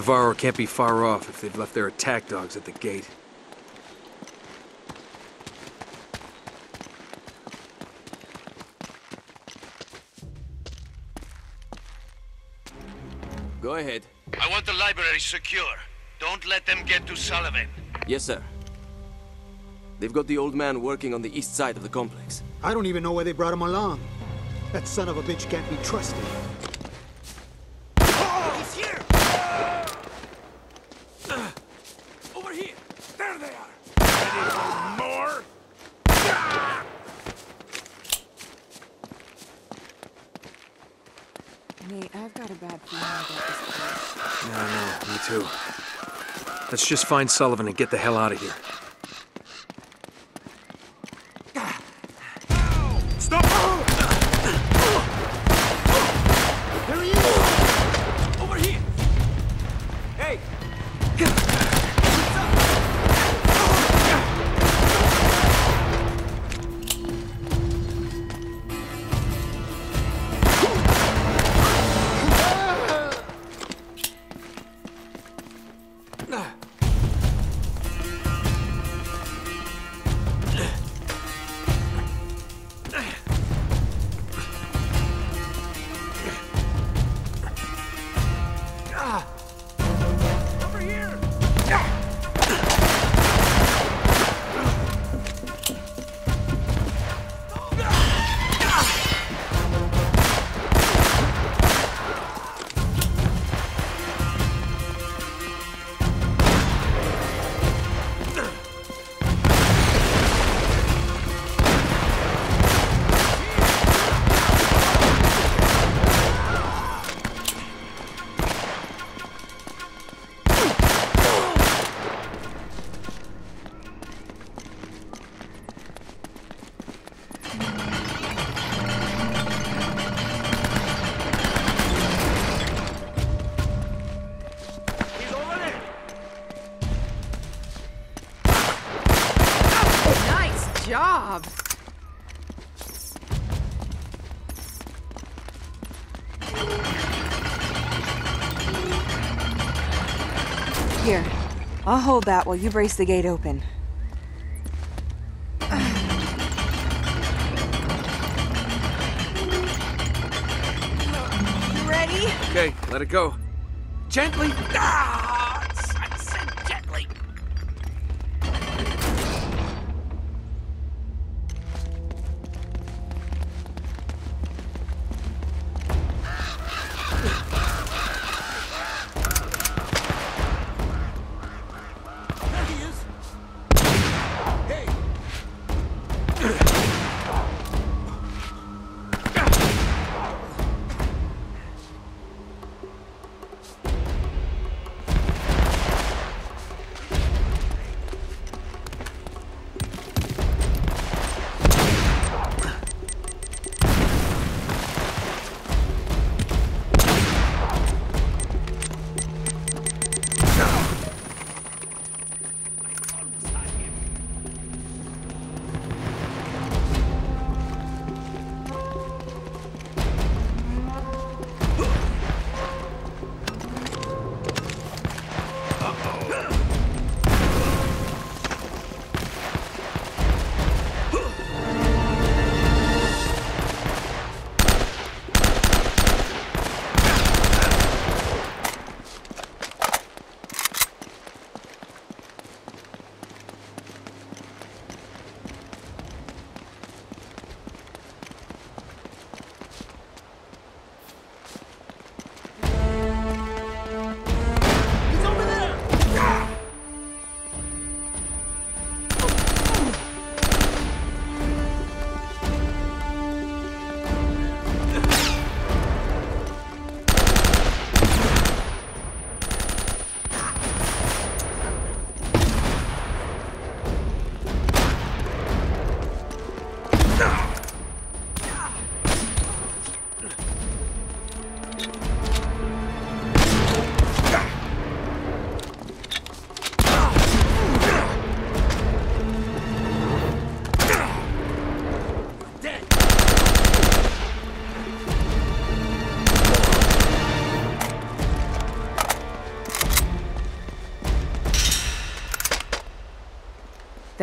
Navarro can't be far off if they've left their attack dogs at the gate. Go ahead. I want the library secure. Don't let them get to Sullivan. Yes, sir. They've got the old man working on the east side of the complex. I don't even know why they brought him along. That son of a bitch can't be trusted. He's here! Over here! There they are! Ready for more? Nate, I've got a bad feeling about this place. No, no, me too. Let's just find Sullivan and get the hell out of here. Stop! I'll hold that while you brace the gate open. You ready? Okay, let it go. Gently. Ah!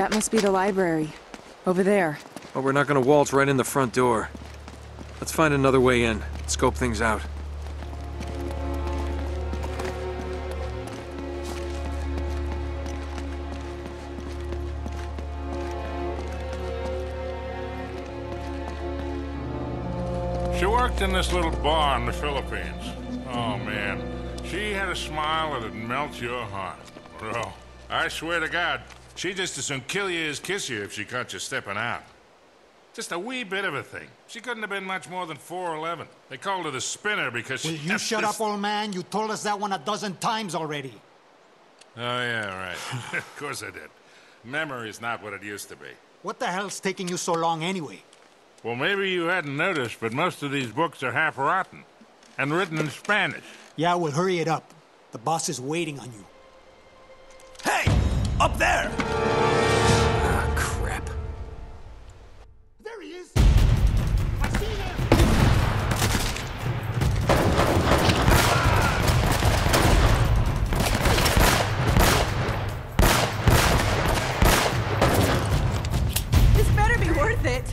That must be the library. Over there. Well, we're not gonna waltz right in the front door. Let's find another way in. Scope things out. She worked in this little bar in the Philippines. Oh, man. She had a smile that'd melt your heart. Bro, I swear to God, she'd just as soon kill you as kiss you if she caught you stepping out. Just a wee bit of a thing. She couldn't have been much more than 4'11. They called her the spinner because Will she... you shut this- up, old man? You told us that one a dozen times already. Oh, yeah, right. *laughs* of course I did. Memory's not what it used to be. What the hell's taking you so long anyway? Well, maybe you hadn't noticed, but most of these books are half rotten and written in Spanish. Yeah, well, hurry it up. The boss is waiting on you. Hey! Up there! Ah, crap. There he is! I see him! This better be worth it.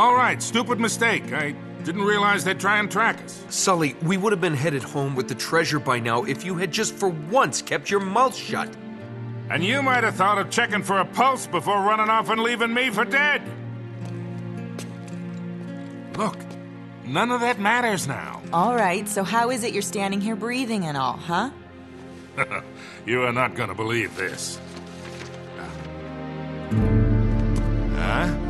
All right, stupid mistake. I didn't realize they'd try and track us. Sully, we would have been headed home with the treasure by now if you had just for once kept your mouth shut. And you might have thought of checking for a pulse before running off and leaving me for dead. Look, none of that matters now. All right, so how is it you're standing here breathing and all, huh? *laughs* you are not gonna believe this. Huh?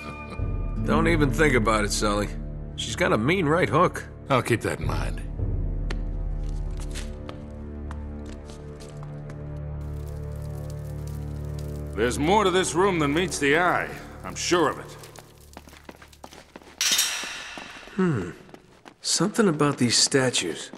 Don't even think about it, Sully. She's got a mean right hook. I'll keep that in mind. There's more to this room than meets the eye. I'm sure of it. Hmm. Something about these statues.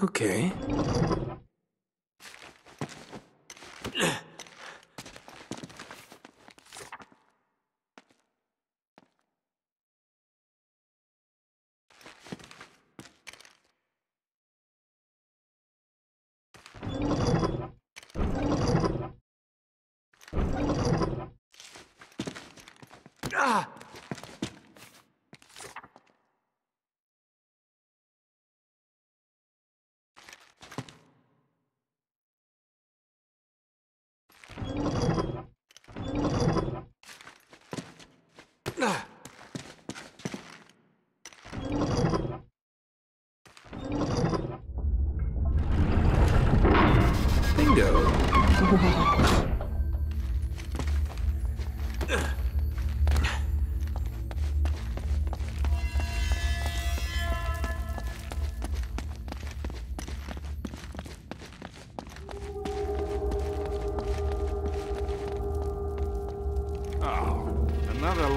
Okay.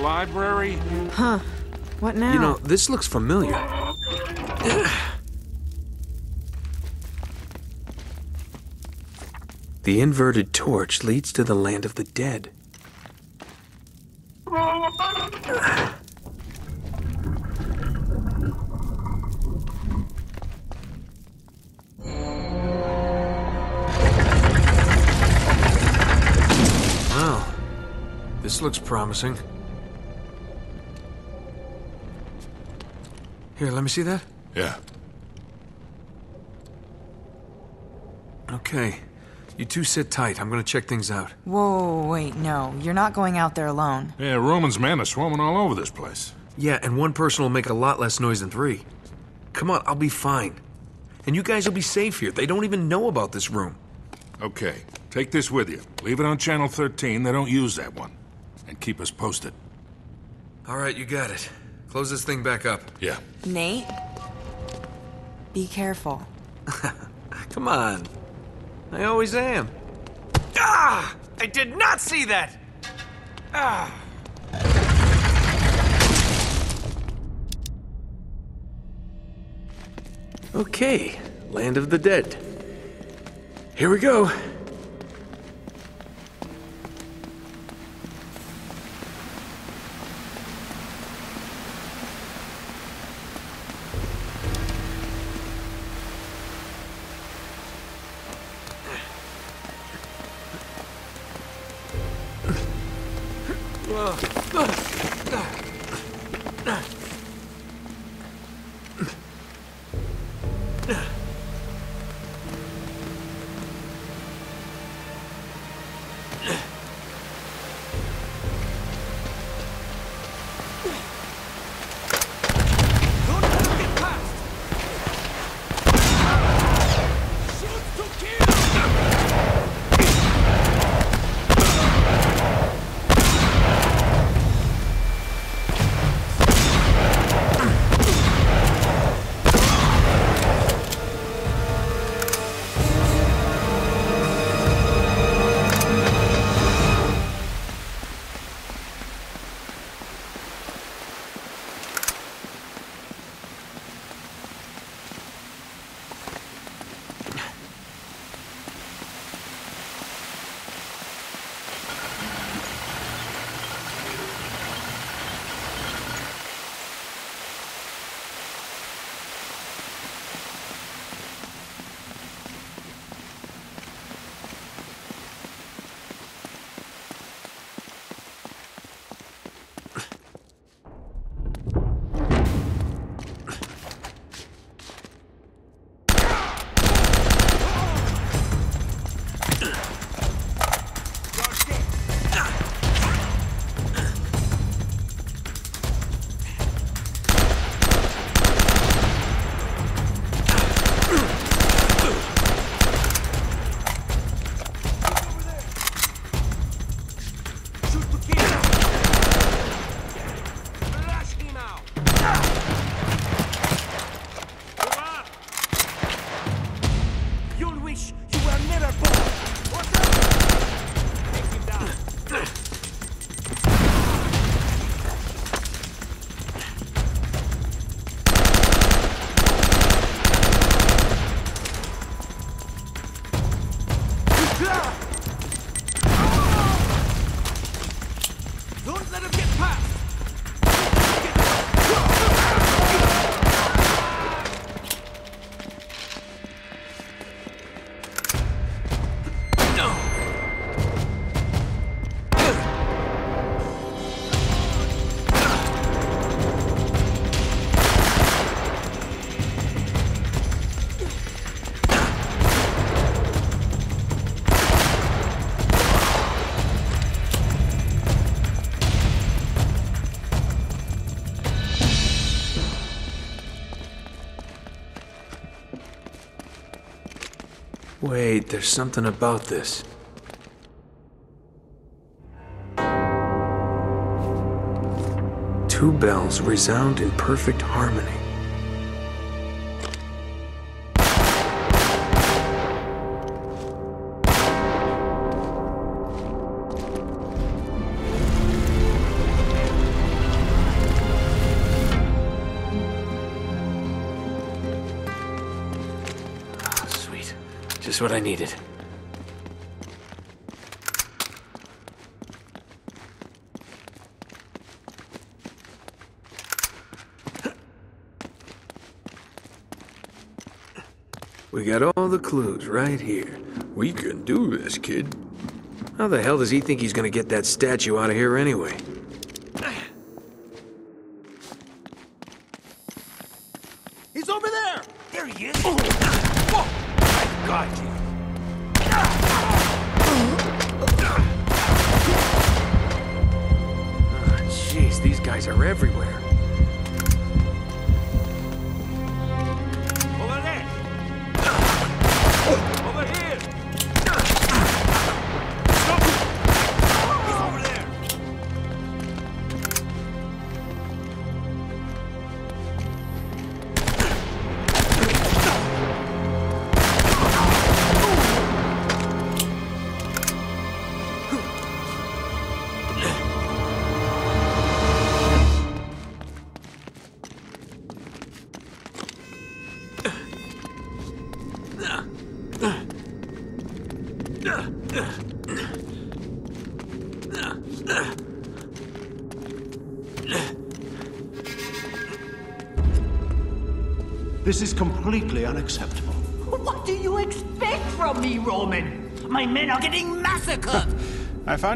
Library? Huh. What now? You know, this looks familiar. *sighs* the inverted torch leads to the land of the dead. *sighs* Wow. This looks promising. Here, let me see that. Yeah. Okay. You two sit tight. I'm gonna check things out. Whoa, wait, no. You're not going out there alone. Yeah, Roman's men are swarming all over this place. Yeah, and one person will make a lot less noise than three. Come on, I'll be fine. And you guys will be safe here. They don't even know about this room. Okay, take this with you. Leave it on Channel 13. They don't use that one. And keep us posted. All right, you got it. Close this thing back up. Yeah. Nate? Be careful. *laughs* Come on. I always am. Ah! I did not see that! Ah! Okay, Land of the Dead. Here we go. Wait, there's something about this. Two bells resound in perfect harmony. What I needed. We got all the clues right here. We can do this, kid. How the hell does he think he's gonna get that statue out of here anyway?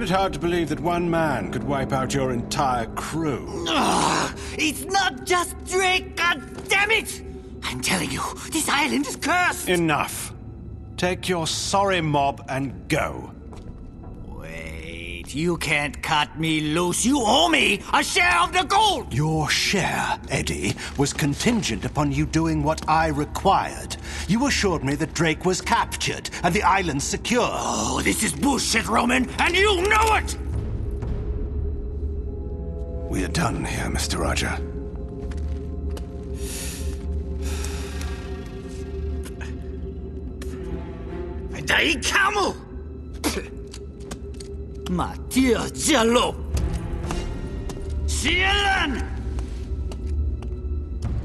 It hard to believe that one man could wipe out your entire crew. Ugh, it's not just Drake, god damn it! I'm telling you, this island is cursed! Enough. Take your sorry mob and go. Wait, you can't cut me loose. You owe me a share of the gold! Your share, Eddie, was contingent upon you doing what I required. You assured me that Drake was captured and the island secure. Oh, this is bullshit, Roman, and you know it! We are done here, Mr. Roger. Dai Camel! Mattia Giallo! Cielan!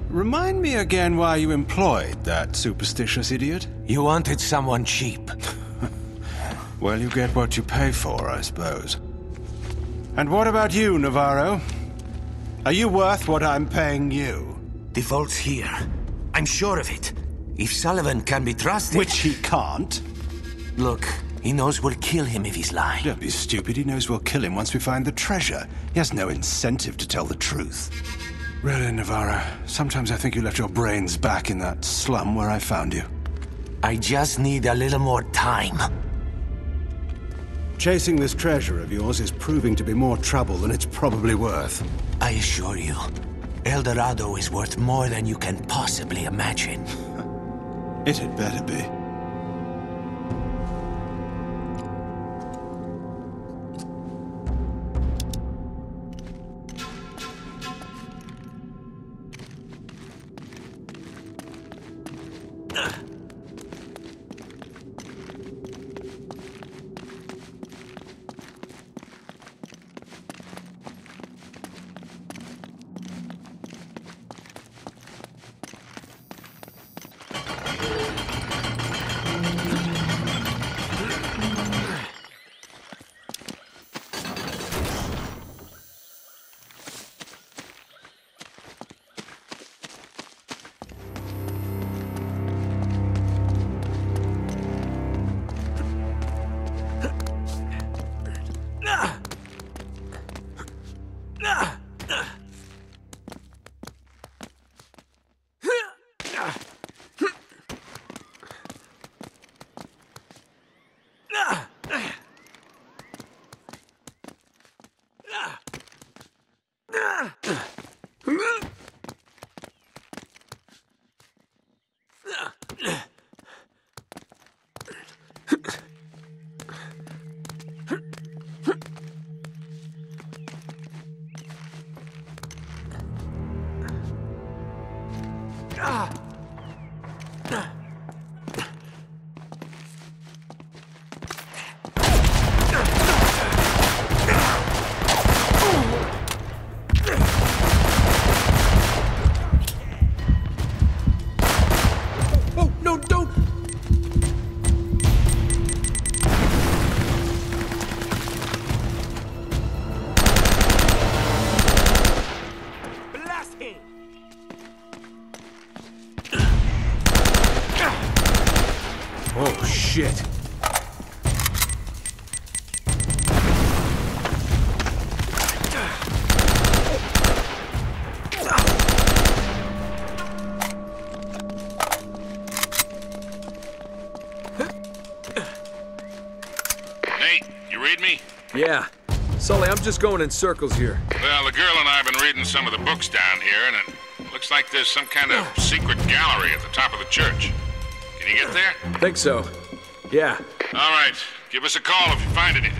Remind me again why you employed that superstitious idiot. You wanted someone cheap. Well, you get what you pay for, I suppose. And what about you, Navarro? Are you worth what I'm paying you? The vault's here. I'm sure of it. If Sullivan can be trusted... Which he can't. Look, he knows we'll kill him if he's lying. Don't be stupid. He knows we'll kill him once we find the treasure. He has no incentive to tell the truth. Really, Navarro, sometimes I think you left your brains back in that slum where I found you. I just need a little more time. Chasing this treasure of yours is proving to be more trouble than it's probably worth. I assure you, El Dorado is worth more than you can possibly imagine. *laughs* it had better be. Just going in circles here. Well, the girl and I have been reading some of the books down here, and it looks like there's some kind of secret gallery at the top of the church. Can you get there? Think so. Yeah. All right. Give us a call if you find anything.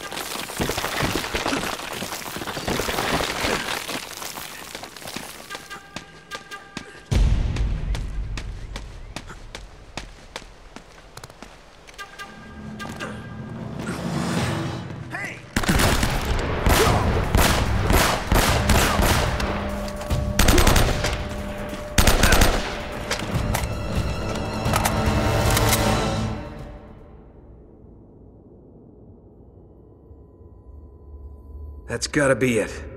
That's gotta be it.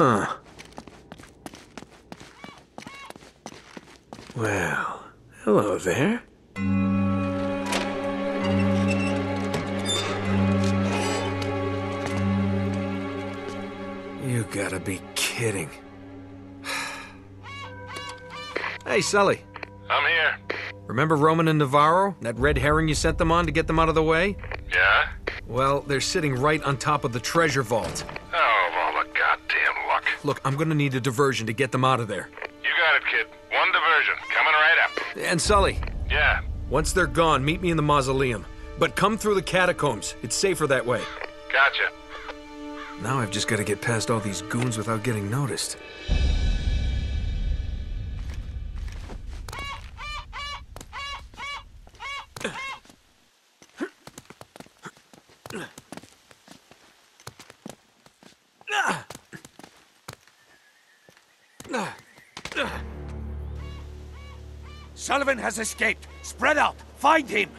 Huh. Well, hello there. You gotta be kidding. *sighs* hey, Sully. I'm here. Remember Roman and Navarro? That red herring you sent them on to get them out of the way? Yeah? Well, they're sitting right on top of the treasure vault. Look, I'm gonna need a diversion to get them out of there. You got it, kid. One diversion. Coming right up. And Sully, Yeah. once they're gone, meet me in the mausoleum. But come through the catacombs. It's safer that way. Gotcha. Now I've just gotta get past all these goons without getting noticed. Has escaped. Spread out. Find him.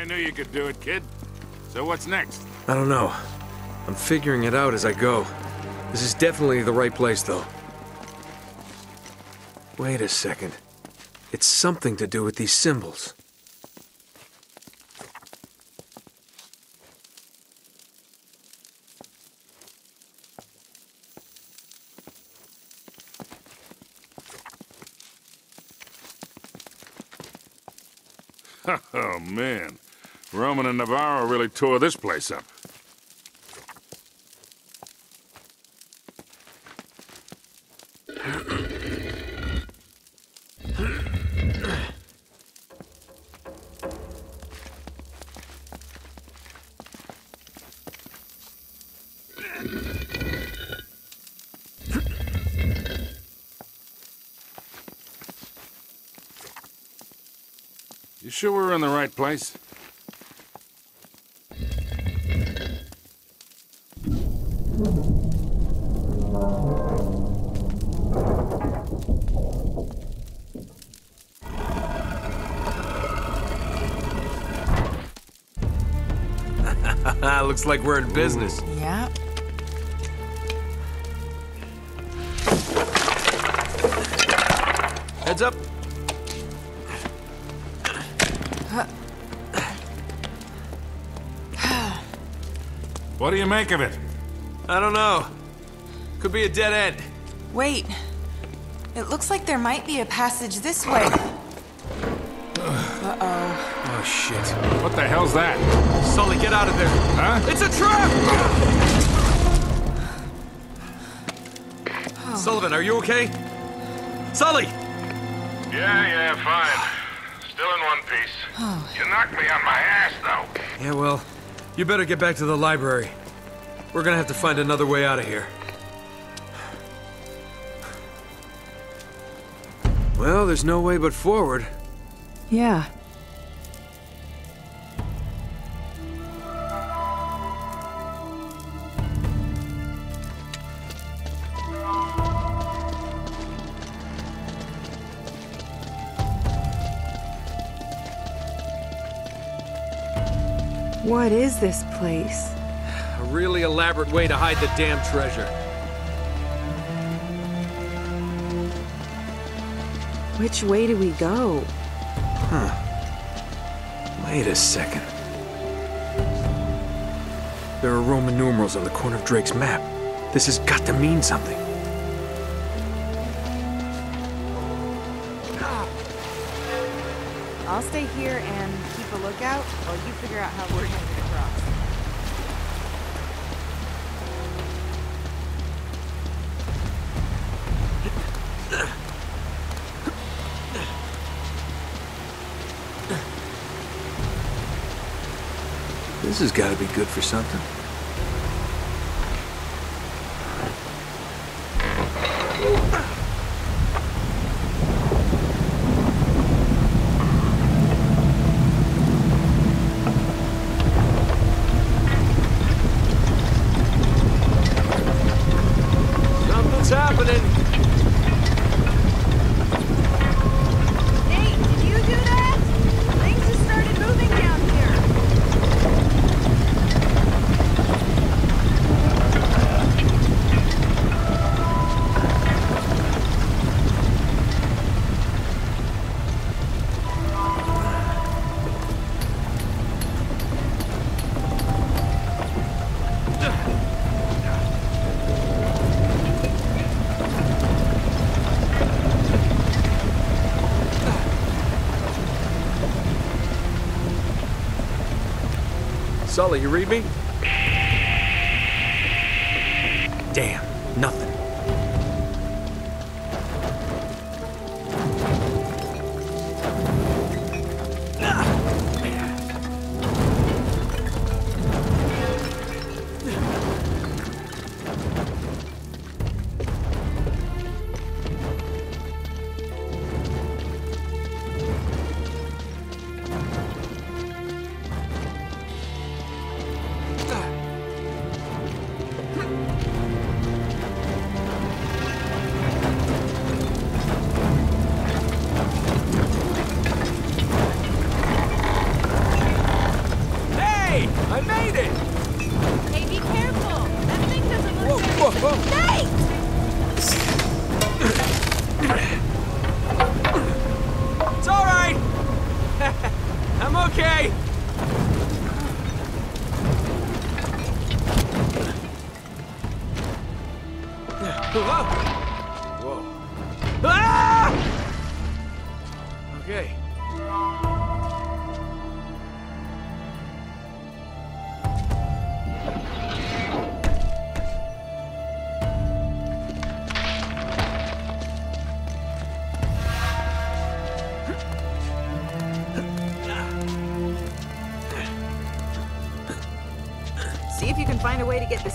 I knew you could do it, kid. So what's next? I don't know. I'm figuring it out as I go. This is definitely the right place, though. Wait a second. It's something to do with these symbols. oh, man. Roman and Navarro really tore this place up. You sure we're in the right place? Looks like we're in business. Yeah. Heads up. What do you make of it? I don't know. Could be a dead end. Wait. It looks like there might be a passage this way. Shit. What the hell's that? Sully, get out of there. Huh? It's a trap! Oh. Sullivan, are you okay? Sully! Yeah, yeah, fine. Still in one piece. Oh. You knocked me on my ass, though. Yeah, well, you better get back to the library. We're gonna have to find another way out of here. Well, there's no way but forward. Yeah. This place? A really elaborate way to hide the damn treasure. Which way do we go? Huh. Wait a second. There are Roman numerals on the corner of Drake's map. This has got to mean something. I'll stay here and keep a lookout while you figure out how we're gonna This has got to be good for something. Sully, you read me?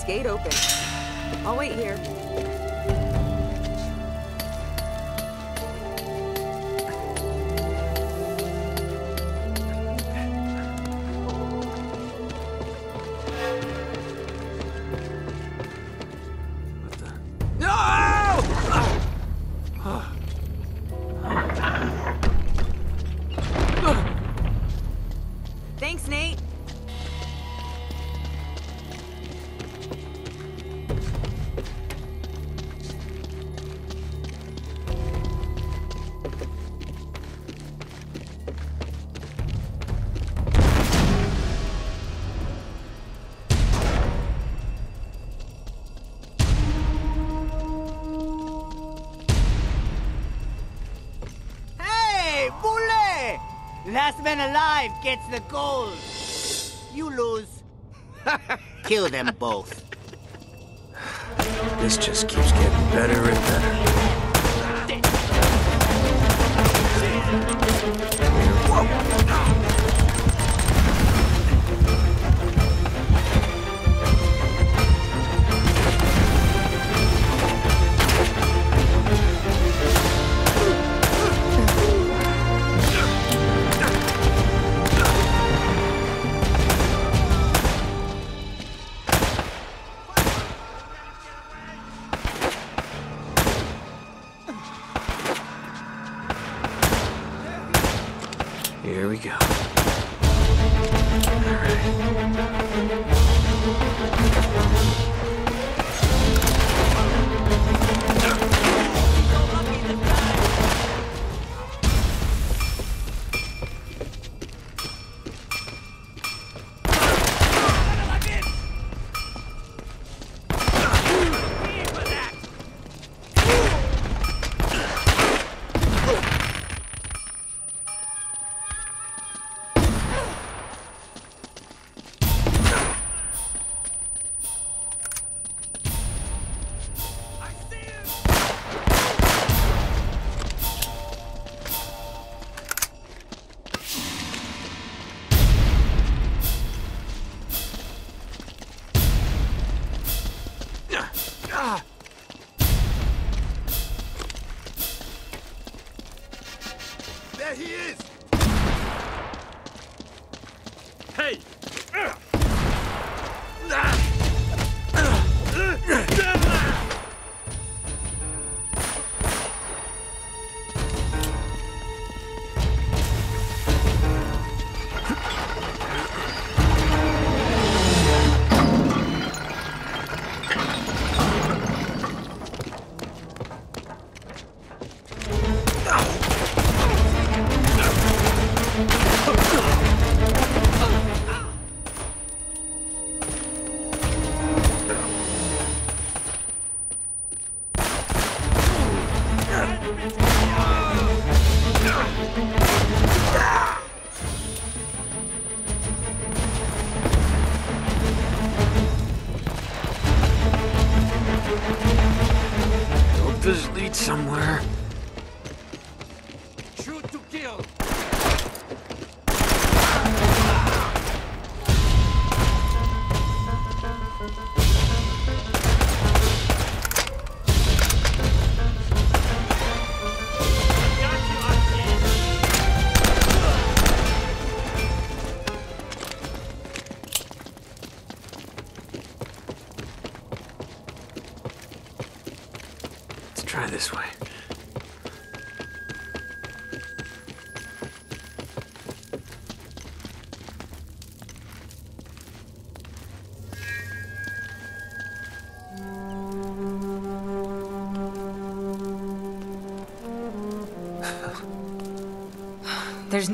Gate open. Alive gets the gold. You lose. *laughs* Kill them both. This just keeps getting better and better. Here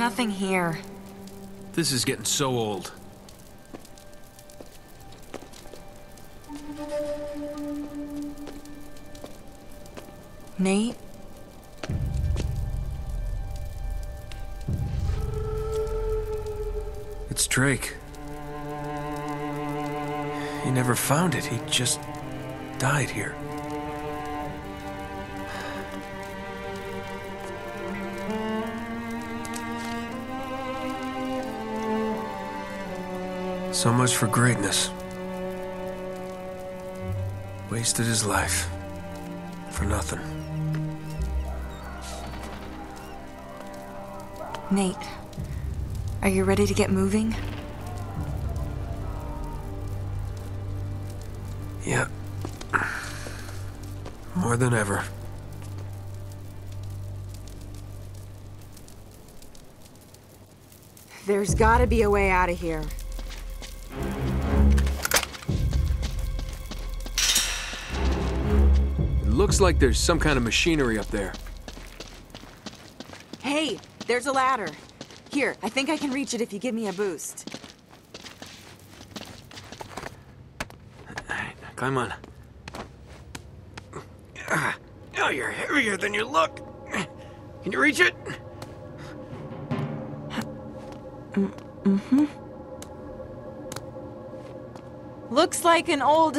nothing here. This is getting so old. Nate? It's Drake. He never found it. He just died here. For greatness. Wasted his life. For nothing. Nate, are you ready to get moving? Yeah. More than ever. There's gotta be a way out of here. Like there's some kind of machinery up there. Hey, there's a ladder. Here, I think I can reach it if you give me a boost. Right, Climb on. Oh, you're heavier than you look. Can you reach it? Mm-hmm. Looks like an old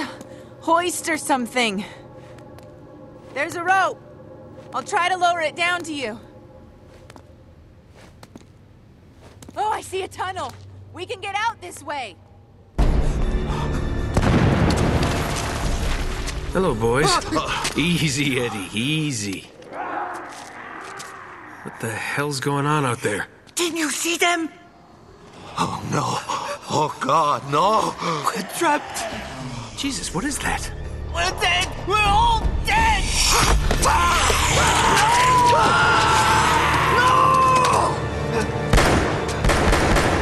hoist or something. There's a rope. I'll try to lower it down to you. Oh, I see a tunnel. We can get out this way. Hello, boys. *laughs* easy, Eddie, easy. What the hell's going on out there? Didn't you see them? Oh no. Oh god, no. We're trapped. Jesus, what is that? We're dead. We're all dead.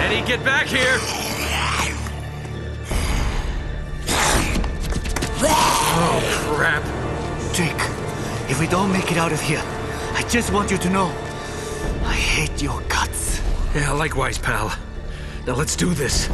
Eddie, get back here! Oh, crap. Jake, if we don't make it out of here, I just want you to know I hate your guts. Yeah, likewise, pal. Now let's do this.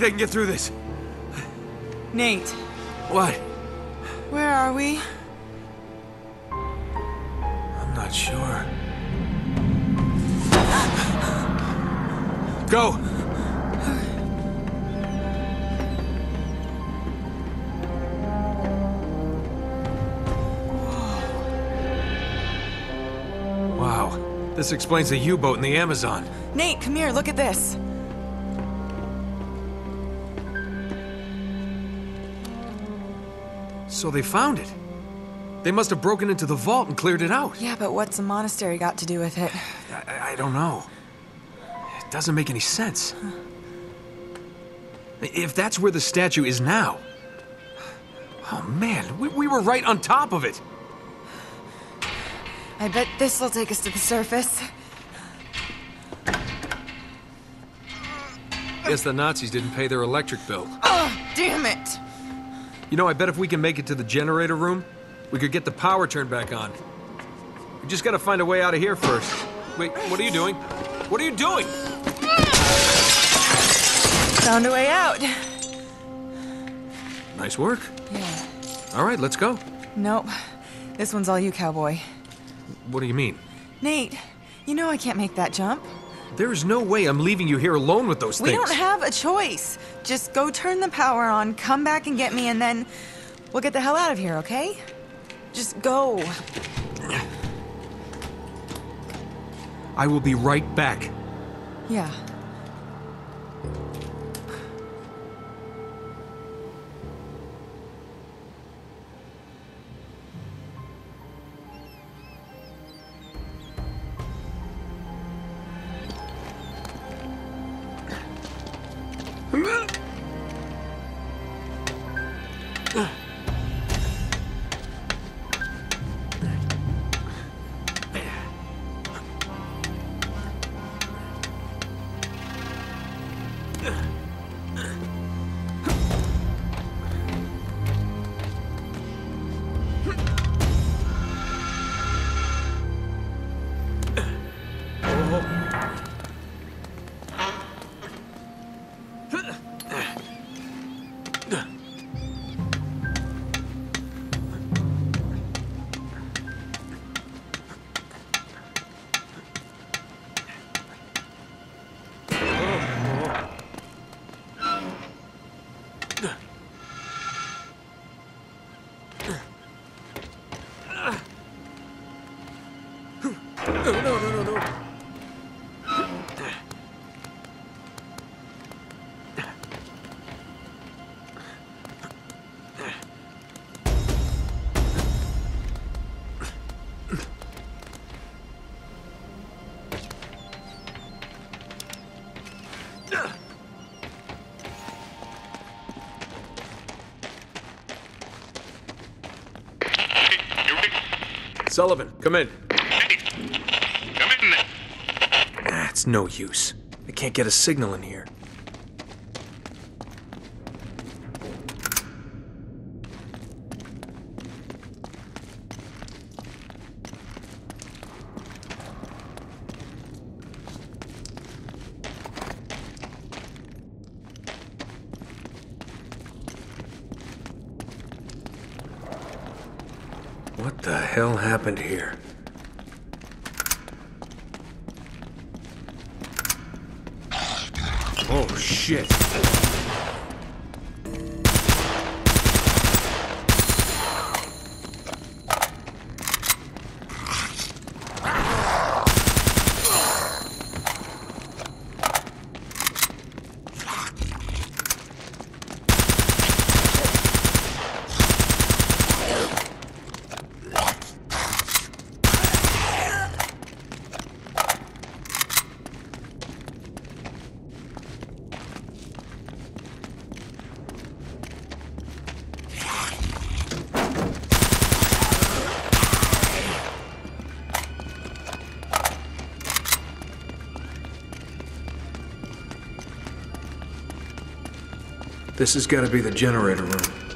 Think they can get through this. Nate, What? where are we? I'm not sure. Go! Wow. This explains the U-boat in the Amazon. Nate, come here, look at this. So they found it. They must have broken into the vault and cleared it out. Yeah, but what's the monastery got to do with it? *sighs* I, I don't know. It doesn't make any sense. If that's where the statue is now. Oh man, we, we were right on top of it. I bet this will take us to the surface. Guess the Nazis didn't pay their electric bill. Oh, damn it! You know, I bet if we can make it to the generator room, we could get the power turned back on. We just gotta find a way out of here first. Wait, what are you doing? What are you doing? Found a way out. Nice work. Yeah. All right, let's go. Nope. This one's all you, cowboy. What do you mean? Nate, you know I can't make that jump. There is no way I'm leaving you here alone with those We things. We don't have a choice. Just go turn the power on, come back and get me, and then we'll get the hell out of here, okay? Just go. I will be right back. Yeah. Sullivan, come in. Come in there. Ah, it's no use. I can't get a signal in here. This has got to be the generator room.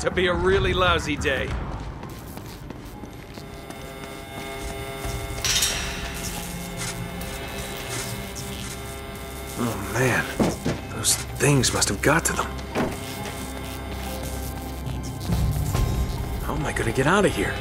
To be a really lousy day. Oh man, those things must have got to them. How am I gonna get out of here?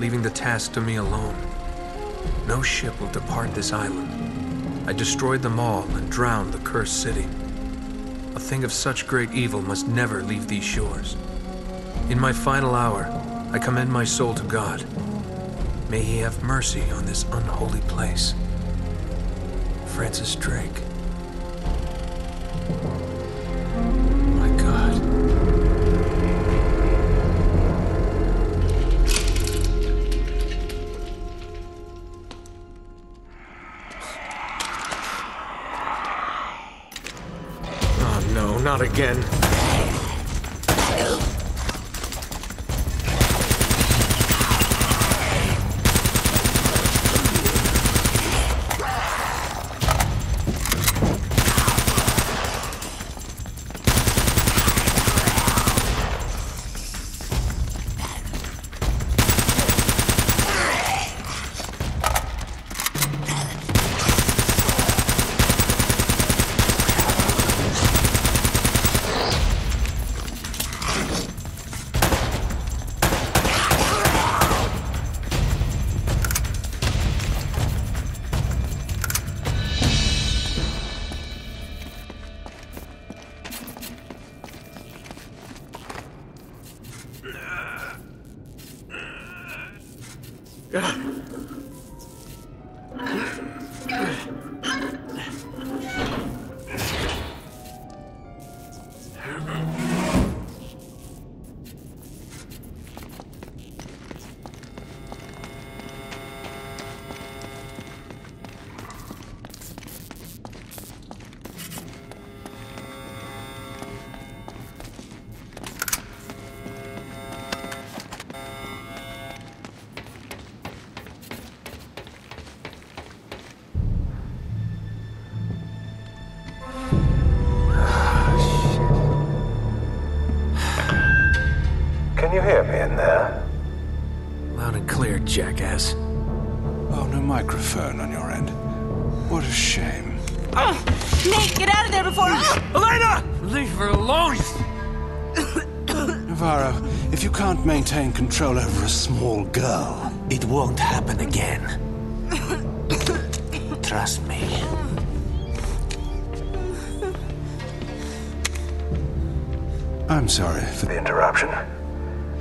Leaving the task to me alone. No ship will depart this island. I destroyed them all and drowned the cursed city. A thing of such great evil must never leave these shores. In my final hour, I commend my soul to God. May he have mercy on this unholy place. Francis Drake. Again.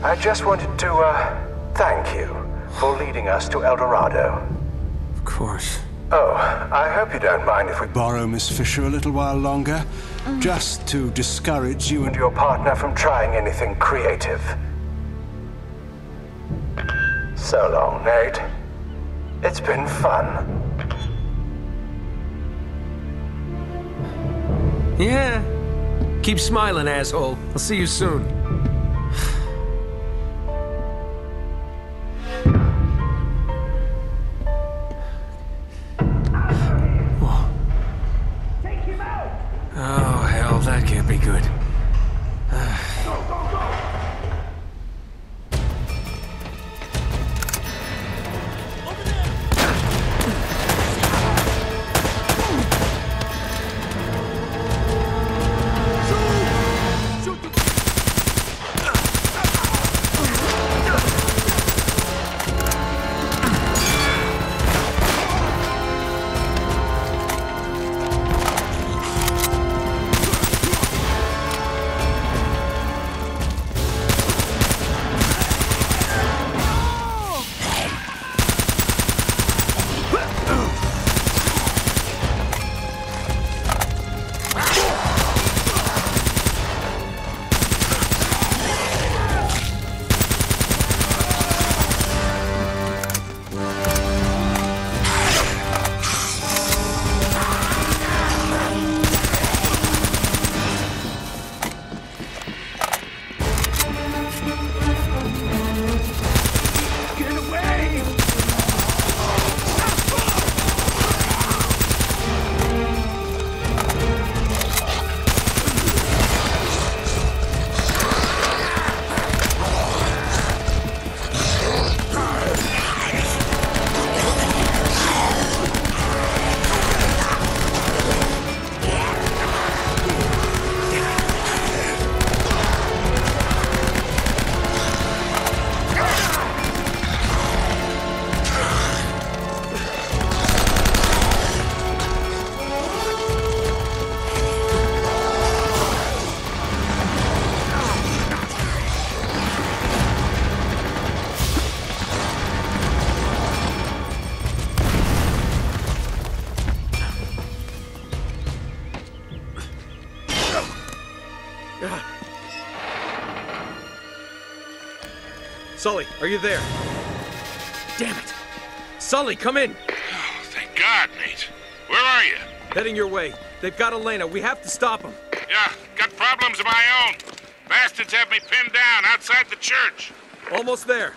I just wanted to, uh, thank you for leading us to El Dorado. Of course. Oh, I hope you don't mind if we borrow Miss Fisher a little while longer, just to discourage you and and your partner from trying anything creative. So long, Nate. It's been fun. Yeah. Keep smiling, asshole. I'll see you soon. Sully, are you there? Damn it! Sully, come in! Oh, thank God, mate. Where are you? Heading your way. They've got Elena. We have to stop them. Yeah, got problems of my own. Bastards have me pinned down outside the church. Almost there.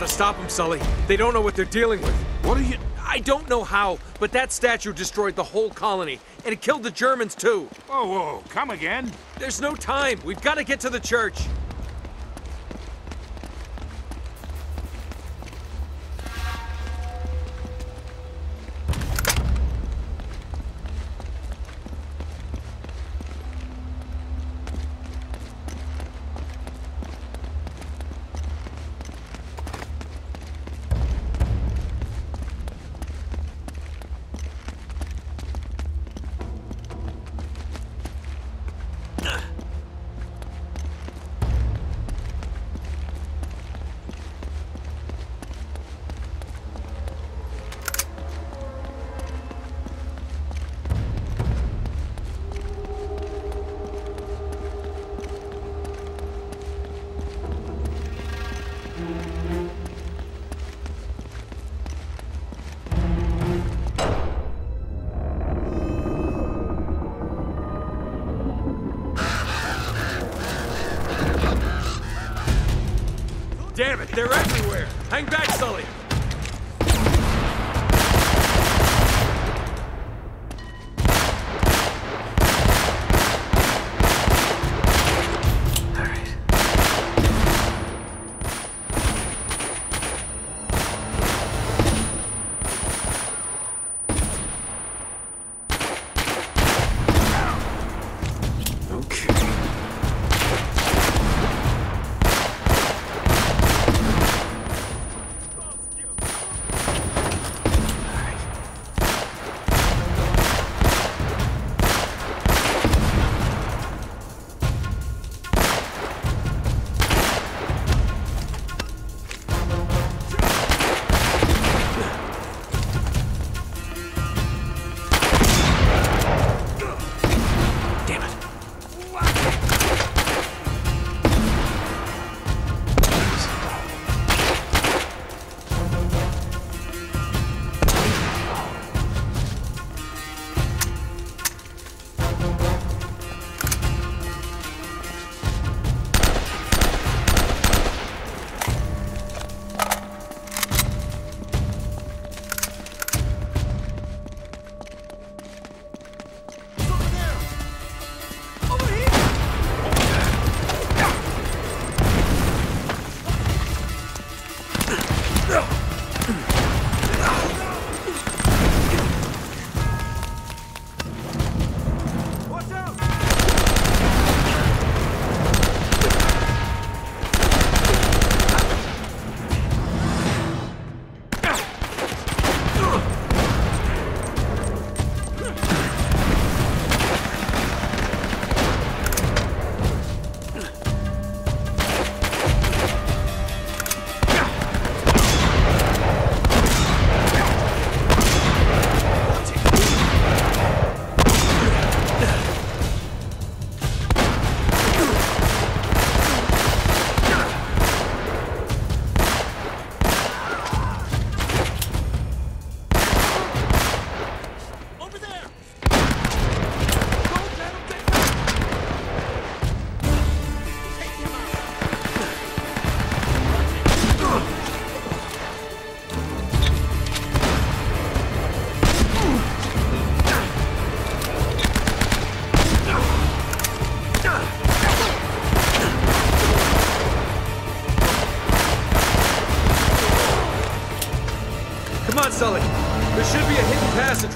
Gotta stop them, Sully. They don't know what they're dealing with. What are you... I don't know how, but that statue destroyed the whole colony, and it killed the Germans too. Whoa, whoa, come again? There's no time. We've got to get to the church.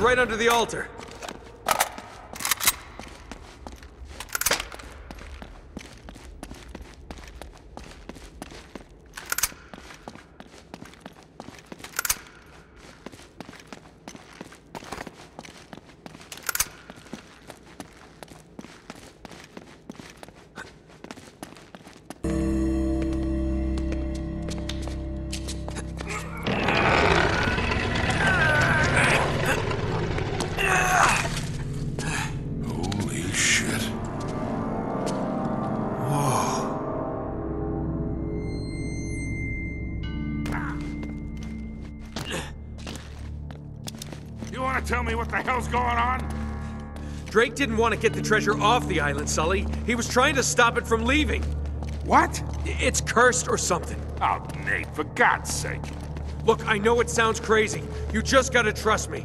Right under the altar. Me what the hell's going on? Drake didn't want to get the treasure off the island, Sully. He was trying to stop it from leaving. What? It's cursed or something. Oh, Nate, for God's sake. Look, I know it sounds crazy. You just gotta trust me.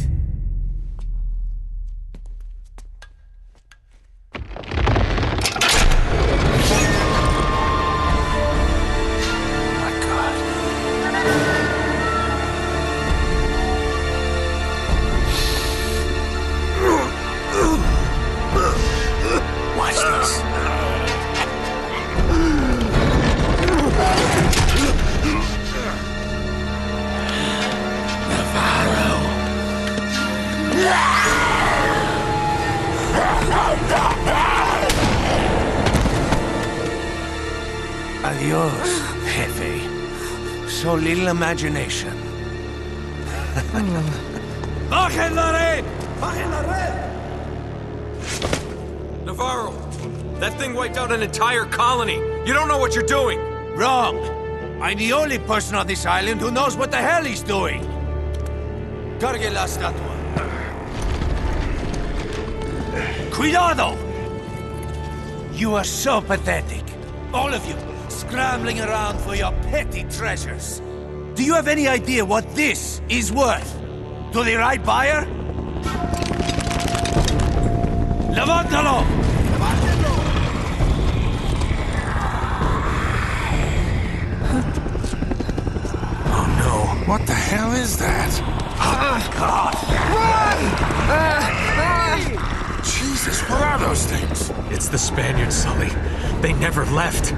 Imagination. Bajen la red! Bajen la red! Navarro, that thing wiped out an entire colony. You don't know what you're doing. Wrong. I'm the only person on this island who knows what the hell he's doing. Cargue la estatua. Cuidado! You are so pathetic. All of you, scrambling around for your petty treasures. Do you have any idea what this is worth? To the right buyer? Levántalo! Oh no, what the hell is that? Oh God! Run! Ah, ah. Jesus, what are those things? It's the Spaniards, Sully. They never left.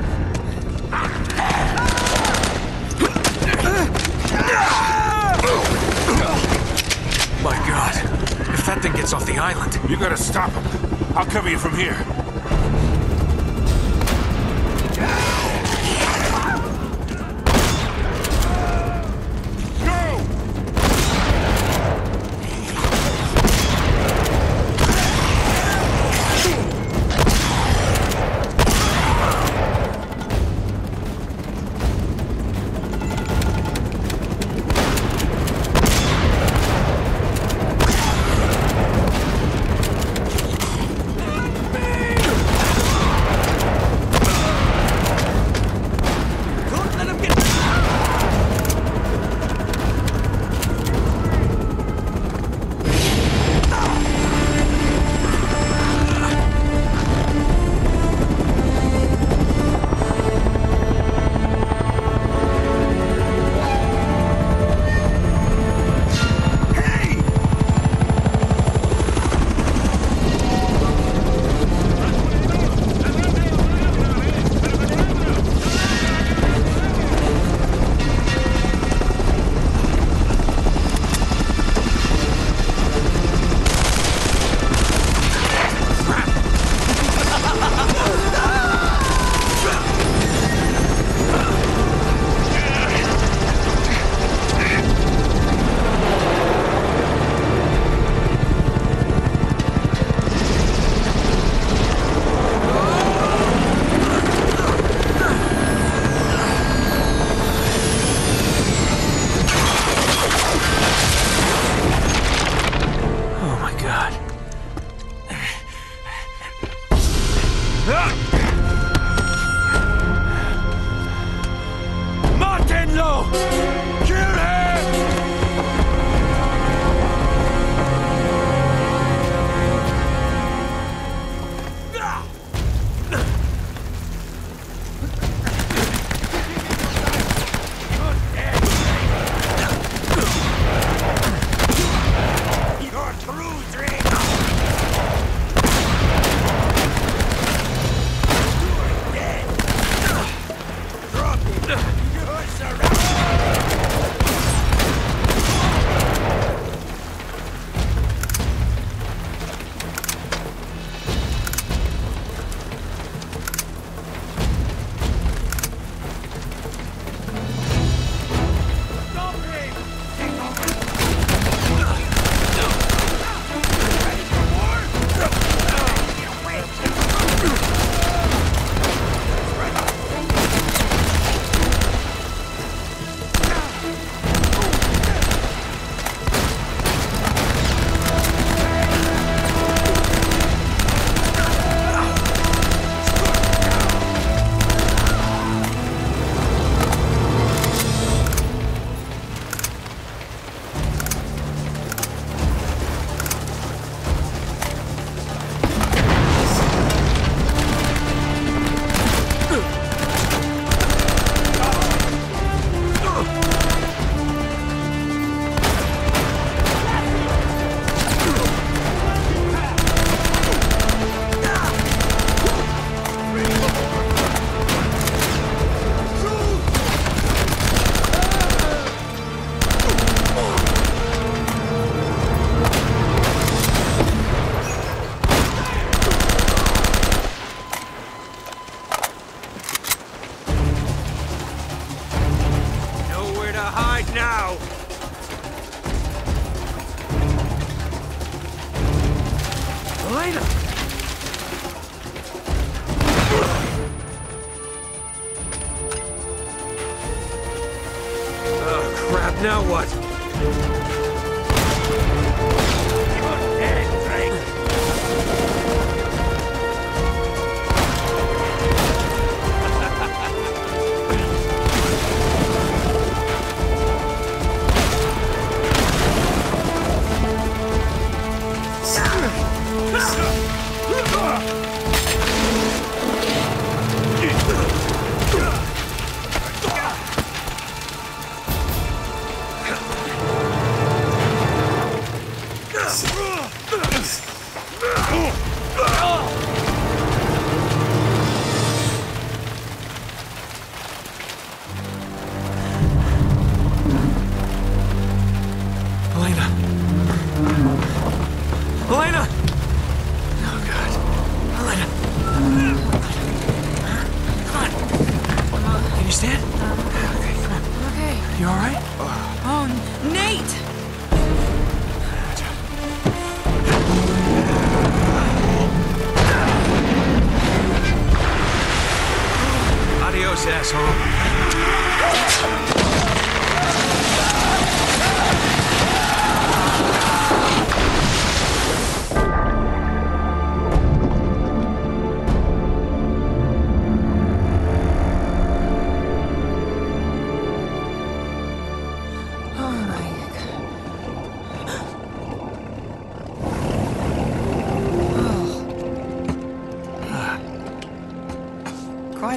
My God. If that thing gets off the island. You gotta stop him. I'll cover you from here.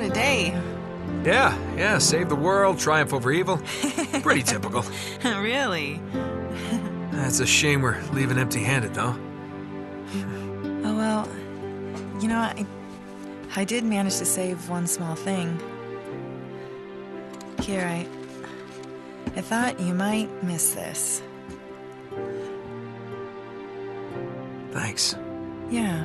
A day. Yeah, yeah, save the world, triumph over evil. *laughs* Pretty typical. really? It's a shame we're leaving empty handed, though. Oh well, you know, I, I did manage to save one small thing. Here, I, I thought you might miss this. Thanks. Yeah.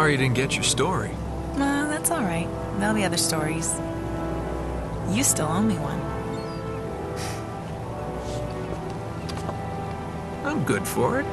Sorry you didn't get your story. Uh, that's all right. There'll be other stories. You still owe me one. I'm good for it.